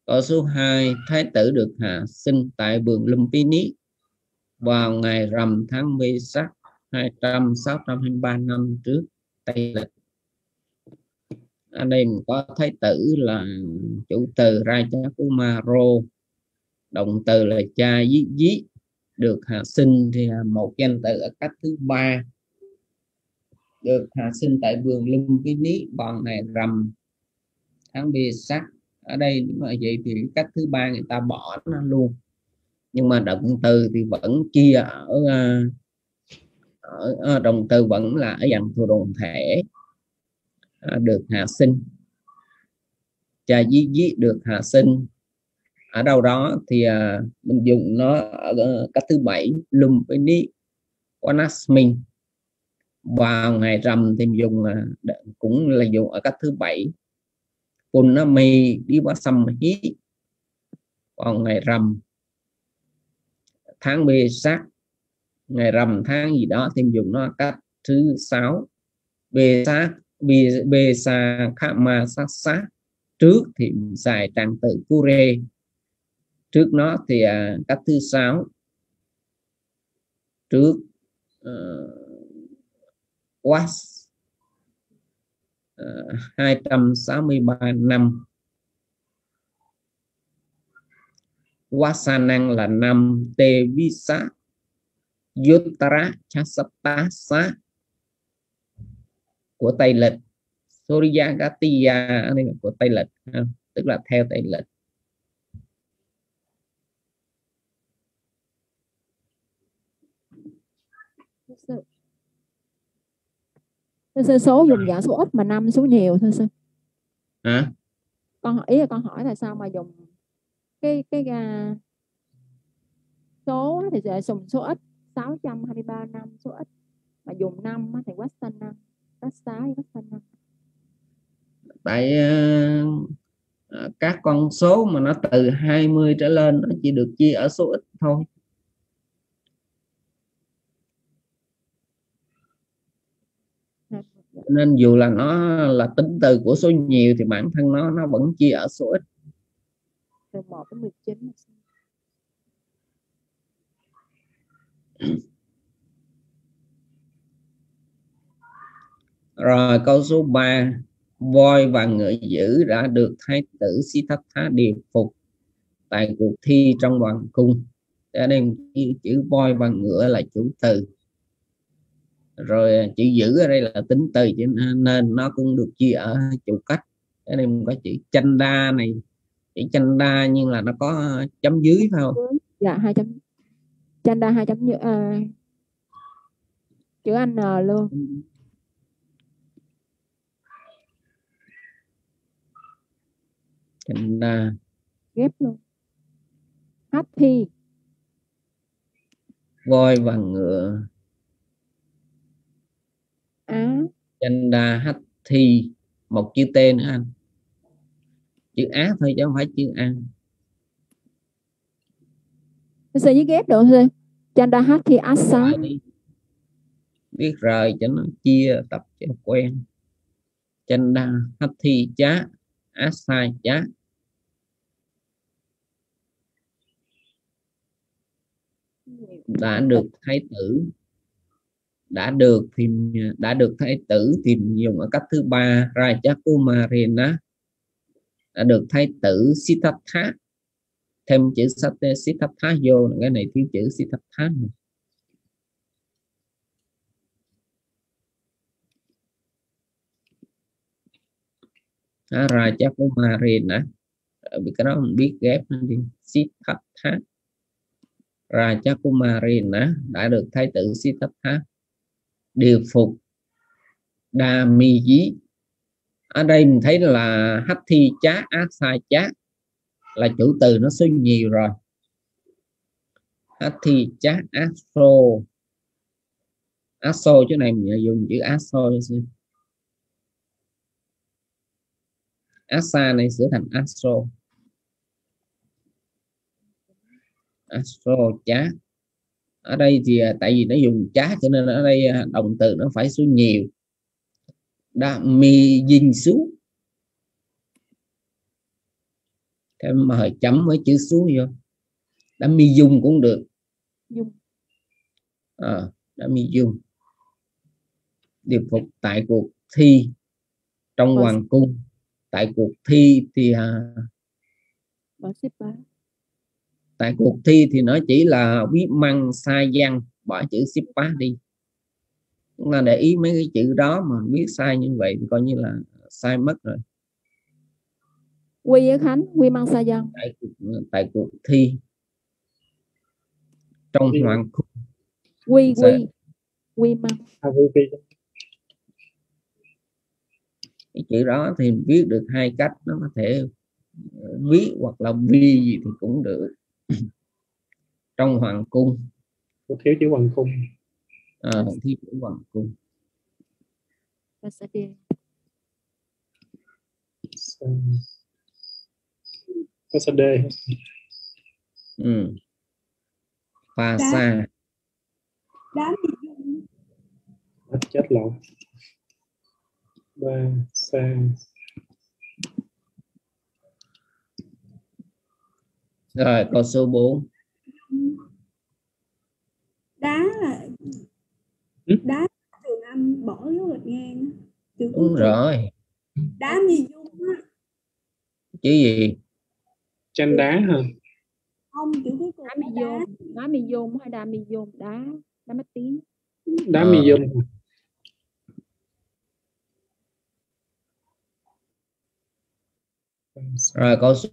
câu số 2 thái tử được hạ sinh tại vườn Lumpini vào ngày rằm tháng Mê sắc 200 623 năm trước Tây lịch. Ở đây mình có thái tử là chủ từ Raja Kumaro động từ là cha dí dí được hạ sinh thì một danh từ ở cách thứ ba. Được hạ sinh tại vườn Lumbini vào này rằm. Tháng bia sắc ở đây nếu mà vậy thì cách thứ ba người ta bỏ nó luôn. Nhưng mà động từ thì vẫn chia ở ờ, ở, ở động từ vẫn là ở dạng thuộc đồng thể. À, được hạ sinh. Cha di dí được hạ sinh ở đâu đó thì uh, mình dùng nó ở cách thứ bảy lùm với ni wanasmin vào ngày rằm thì mình dùng uh, cũng là dùng ở cách thứ bảy Punami hí vào ngày rằm tháng bê sắc ngày rằm tháng gì đó thì mình dùng nó cách thứ sáu bê sát bê, bê sa khama sát sát trước thì mình xài trang tự kure trước nó thì à, cách thứ sáu. Trước uh, was uh, 263 năm. Wasanang là năm. Tê Yutara Yuttara của Tây lịch. Suryagatiya à, của Tây lịch tức là theo Tây lịch Thưa sư. Thưa sư số dùng dạng số ít mà năm số nhiều thưa sư. Hả? Con hỏi- ý là con hỏi là sao mà dùng cái cái à, số thì sẽ dùng số ít 623 năm số ít. Mà dùng năm thì quá xanh năm quá với quá xanh năm. Tại ờ, các con số mà nó từ 20 trở lên nó chỉ được chia ở số ít thôi Cho nên dù là nó là tính từ của số nhiều thì bản thân nó nó vẫn chia ở số ít. Từ 1 đến 19 là sao? rồi câu số 3 voi và ngựa dữ đã được thái tử Siddhartha điều phục tại cuộc thi trong hoàng cung. Đây chữ, chữ voi và ngựa là chủ từ rồi chữ dữ ở đây là tính từ nên, nó cũng được chia ở chủ cách. Đây mình có chữ chanda này. Chữ chanda nhưng là nó có chấm dưới phải không? Dạ hai chấm chanda hai chấm như à, chữ anh N luôn. Chanda ghép luôn. Hát thi voi và ngựa á chanda hathi một chữ t nữa anh. Chữ á thôi chứ không phải chữ a. Sư với ghép được sư chanda hát thi asa biết rồi cho nó chia tập cho quen. Chanda hathi chá asa chá. Đã được thái tử đã được tìm đã được thái tử tìm dùng ở cách thứ ba Rajakumarena đã được thái tử Siddhartha thêm chữ Siddhartha vô cái này thiếu chữ Siddhartha này. À, á bị cái đó mình biết ghép đi. Siddhartha. Rajakumarena đã được thay tử Siddhartha điều phục đà mi dí ở đây mình thấy là Hathi chá sai chá là chủ từ nó số nhiều rồi. Hathi chá Aso Aso chỗ này mình dùng chữ Aso cho xin Asa này sửa thành Astro Astro chá ở đây thì à, tại vì nó dùng chá cho nên ở đây à, động từ nó phải số nhiều. Đã mi dinh xuống thêm hơi chấm với chữ xuống vô. Đã mi dung cũng được. Dung. à, đã mi dung. Điều phục tại cuộc thi trong hoàng cung. Tại cuộc thi thì à, tại cuộc thi thì nó chỉ là viết măng sai văn bỏ chữ shippa đi. Chúng ta để ý mấy cái chữ đó mà viết sai như vậy thì coi như là sai mất rồi. Quy với khánh quy mang sa dân tại cuộc, tại cuộc thi. Trong Thi. hoàng cung quy Dạ. quy quy mang à, cái chữ đó thì viết được hai cách nó có thể viết hoặc là vi gì thì cũng được trong hoàng cung. Cô thiếu chữ hoàng cung. À, thi của hoàng cung. Có đê ừ. pha Đá. sa đám chết lộn. Ba sa rồi câu số 4 đá là Ừ? đá trường âm bỏ dấu gạch ngang á. chữ đúng rồi. Đá mi dung á. Chứ gì? Tranh đá hả? Không chữ cuối cùng đá mi dung. Đá mi dung hay đá mi dung? Đá đá mắt tiếng đá mi dung. Rồi câu số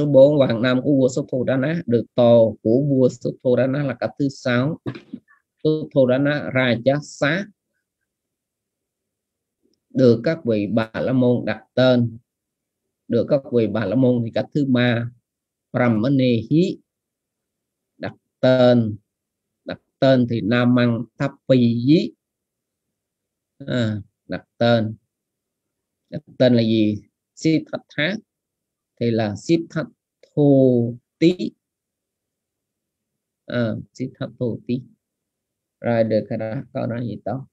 số 4 hoàng nam của vua Sutthodana được tồ của vua Sutthodana là cấp thứ sáu. Sutthodana Rajasa được các vị bà la môn đặt tên. Được các vị bà la môn thì cấp thứ ba Brahmanehi đặt tên. Đặt tên thì Namang Thapiyi à, đặt tên. Đặt tên là gì? Siddhartha thì là Siddharthoti à, Siddharthoti rồi được cái đó. Câu nói gì tốt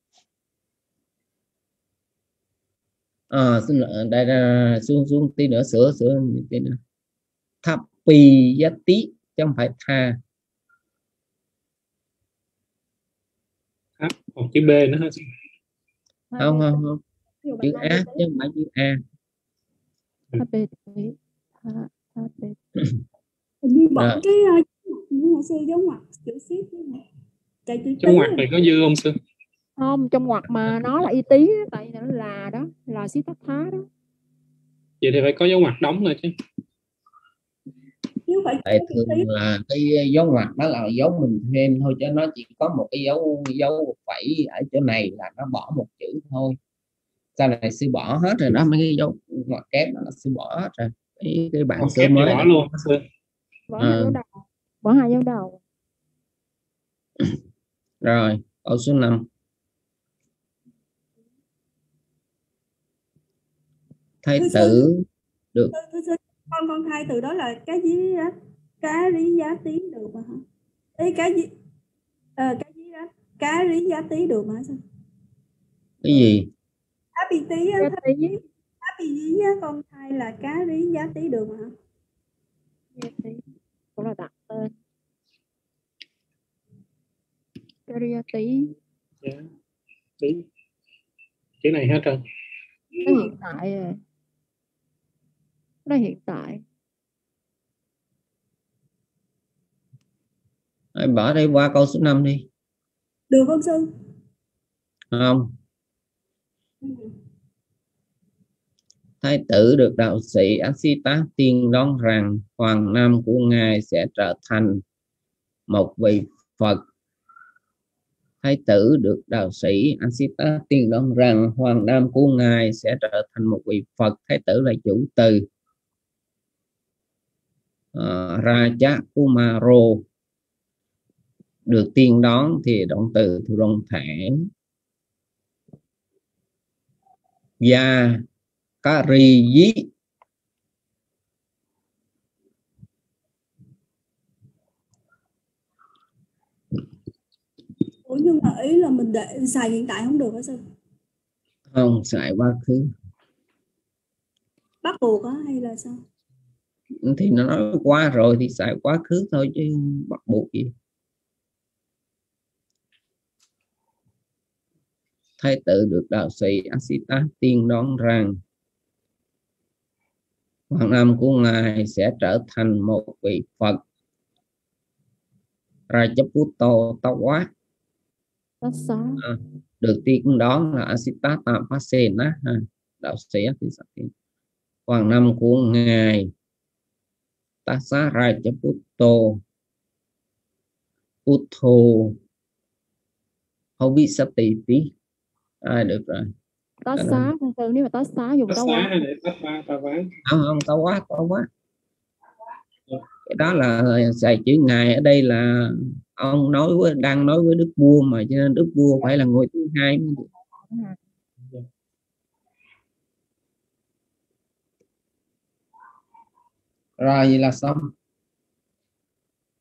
à, xin lỗi đây là xuống xuống tí nữa sửa sửa tí nữa. Thapiyati chứ không phải tha. À, còn chữ b nữa hả không không không. Chữ A chứ không phải chữ A. Bê như bỏ Rồi. cái uh, hồi xưa giống ngoặc chữ xếp chạy chữ trong tí ngoặc này có dư không sư? Không trong ngoặc mà nó là y tí tại vì nó là đó là xí tắc thá đó. Vậy thì phải có dấu ngoặc đóng rồi chứ. Nếu phải tại thường là cái dấu ngoặc đó là dấu mình thêm thôi chứ nó chỉ có một cái dấu dấu phẩy ở chỗ này là nó bỏ một chữ thôi. Sau này sư bỏ hết rồi đó mấy cái dấu ngoặc kép đó là sư bỏ hết rồi cái, cái bản thì mới bỏ luôn bỏ hai Ờ. dấu đầu bỏ hai dấu đầu rồi câu số 5 thái Thưa sư. tử được Thưa- thưa sư, con con thay từ đó là cái gì đó cá lý giá tí được mà hả Ê, cái gì ờ, cái gì đó cá lý giá tí được mà hả sao cái gì cá bị tí á cái tí cá bị gì á? Con thay là cá lý giá tí được mà. Hả cái tí. Cũng là đặt tên. Caria tí. Dạ. tí. Chữ này hết rồi nó hiện tại rồi nó hiện tại. Rồi bỏ đây qua câu số 5 đi. Được không sư? Không thái tử được đạo sĩ Asita tiên đoán rằng hoàng nam của ngài sẽ trở thành một vị Phật. Thái tử được đạo sĩ Asita tiên đoán rằng hoàng nam của ngài sẽ trở thành một vị Phật. Thái tử là chủ từ uh, Raja Kumaro được tiên đoán thì động từ thủ động thể và Kariji Ủa nhưng mà ý là mình để xài hiện tại không được hả sư? Không xài quá khứ. Bắt buộc á hay là sao? Thì nó nói qua rồi thì xài quá khứ thôi chứ bắt buộc gì. Thái tử được đạo sĩ Asita tiên đoán rằng hoàng nam của ngài sẽ trở thành một vị Phật. Rajaputto Tawa à, được tiên đoán là Asita Tapasena đạo sĩ hoàng nam của ngài. Tassa Rajaputto Utto Hovisatiti à, được rồi tát Đó là- xá thường thường nếu mà tát xá dùng xá quá. hay để ván không không to quá to quá. Cái đó là xài chữ ngài. Ở đây là ông nói với đang nói với đức vua mà cho nên đức vua phải là người thứ hai được. rồi vậy là xong.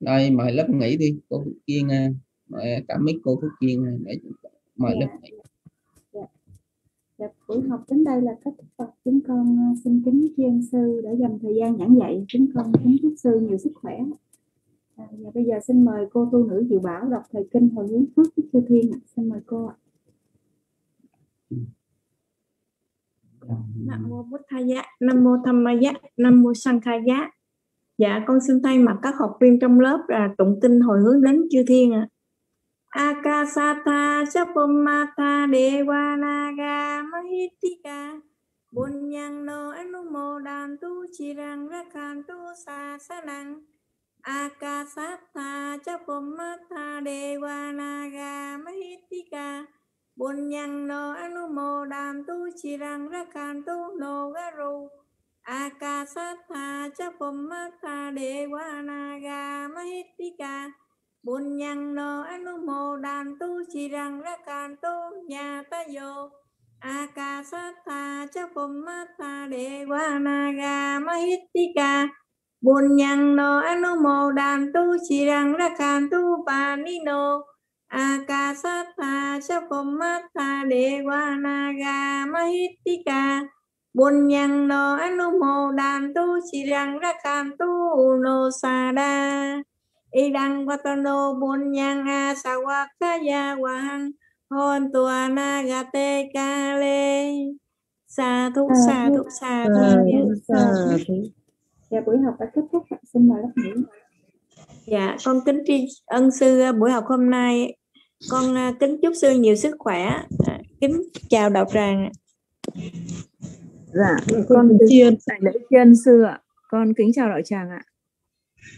Đây mời lớp nghỉ đi cô Phước Kiên à. mời cả mấy cô Phước Kiên à, để mời lớp nghỉ Dạ, buổi học đến đây là kết thúc chúng con ờ, xin kính tri ân sư đã dành thời gian giảng dạy. Chúng con kính chúc sư nhiều sức khỏe. À, và bây giờ xin mời cô tu nữ Diệu Bảo đọc thời kinh hồi hướng phước với chư thiên xin mời cô ạ. Nam mô Bụt Giá, Nam mô Tham Ma Giá, Nam mô Sang kha Giá. Dạ con xin thay mặt các học viên trong lớp là tụng kinh hồi hướng đến chư thiên ạ. Akasata Chapumatha Devanaga Mahitika Bunyang no Anumodantu Chirang Rakhantu Sasanang. Akasata Chapumatha Devanaga Mahitika Bunyang no Anumodantu Chirang Rakhantu No Garu. Akasata Chapumatha Devanaga Mahitika Bunyang no Anumodantu Chirang Rakhantu Nyatayo Akasatha Chapumatha Devanaga Mahitika Bunyang no Anumodantu Chirang Rakhantu Panino Akasatha Chapumatha Devanaga Mahitika Bunyang no Anumodantu Chirang tu No Sada Idang Vatano Bunyang Asawakaya Wahang Hon Tua Nagate Kale Sa thú sa thú sa thú Sa thú. dạ buổi học đã kết thúc xin mời lớp nghỉ Dạ, con kính tri ân sư uh, buổi học hôm nay. Con uh, kính chúc sư nhiều sức khỏe. À, Kính chào đạo tràng. dạ con chiên đại lễ tri ân sư ạ con kính chào đạo tràng ạ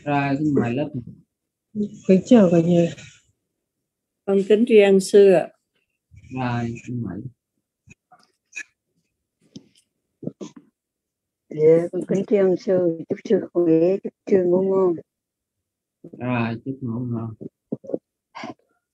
rồi xin mời lớp kính chào cả nhà. Con kính tri ân sư ạ. Rồi xin mời. Dạ, con kính tri ân sư, chúc sư khỏe, chúc sư ngủ ngon. rồi chúc ngủ ngon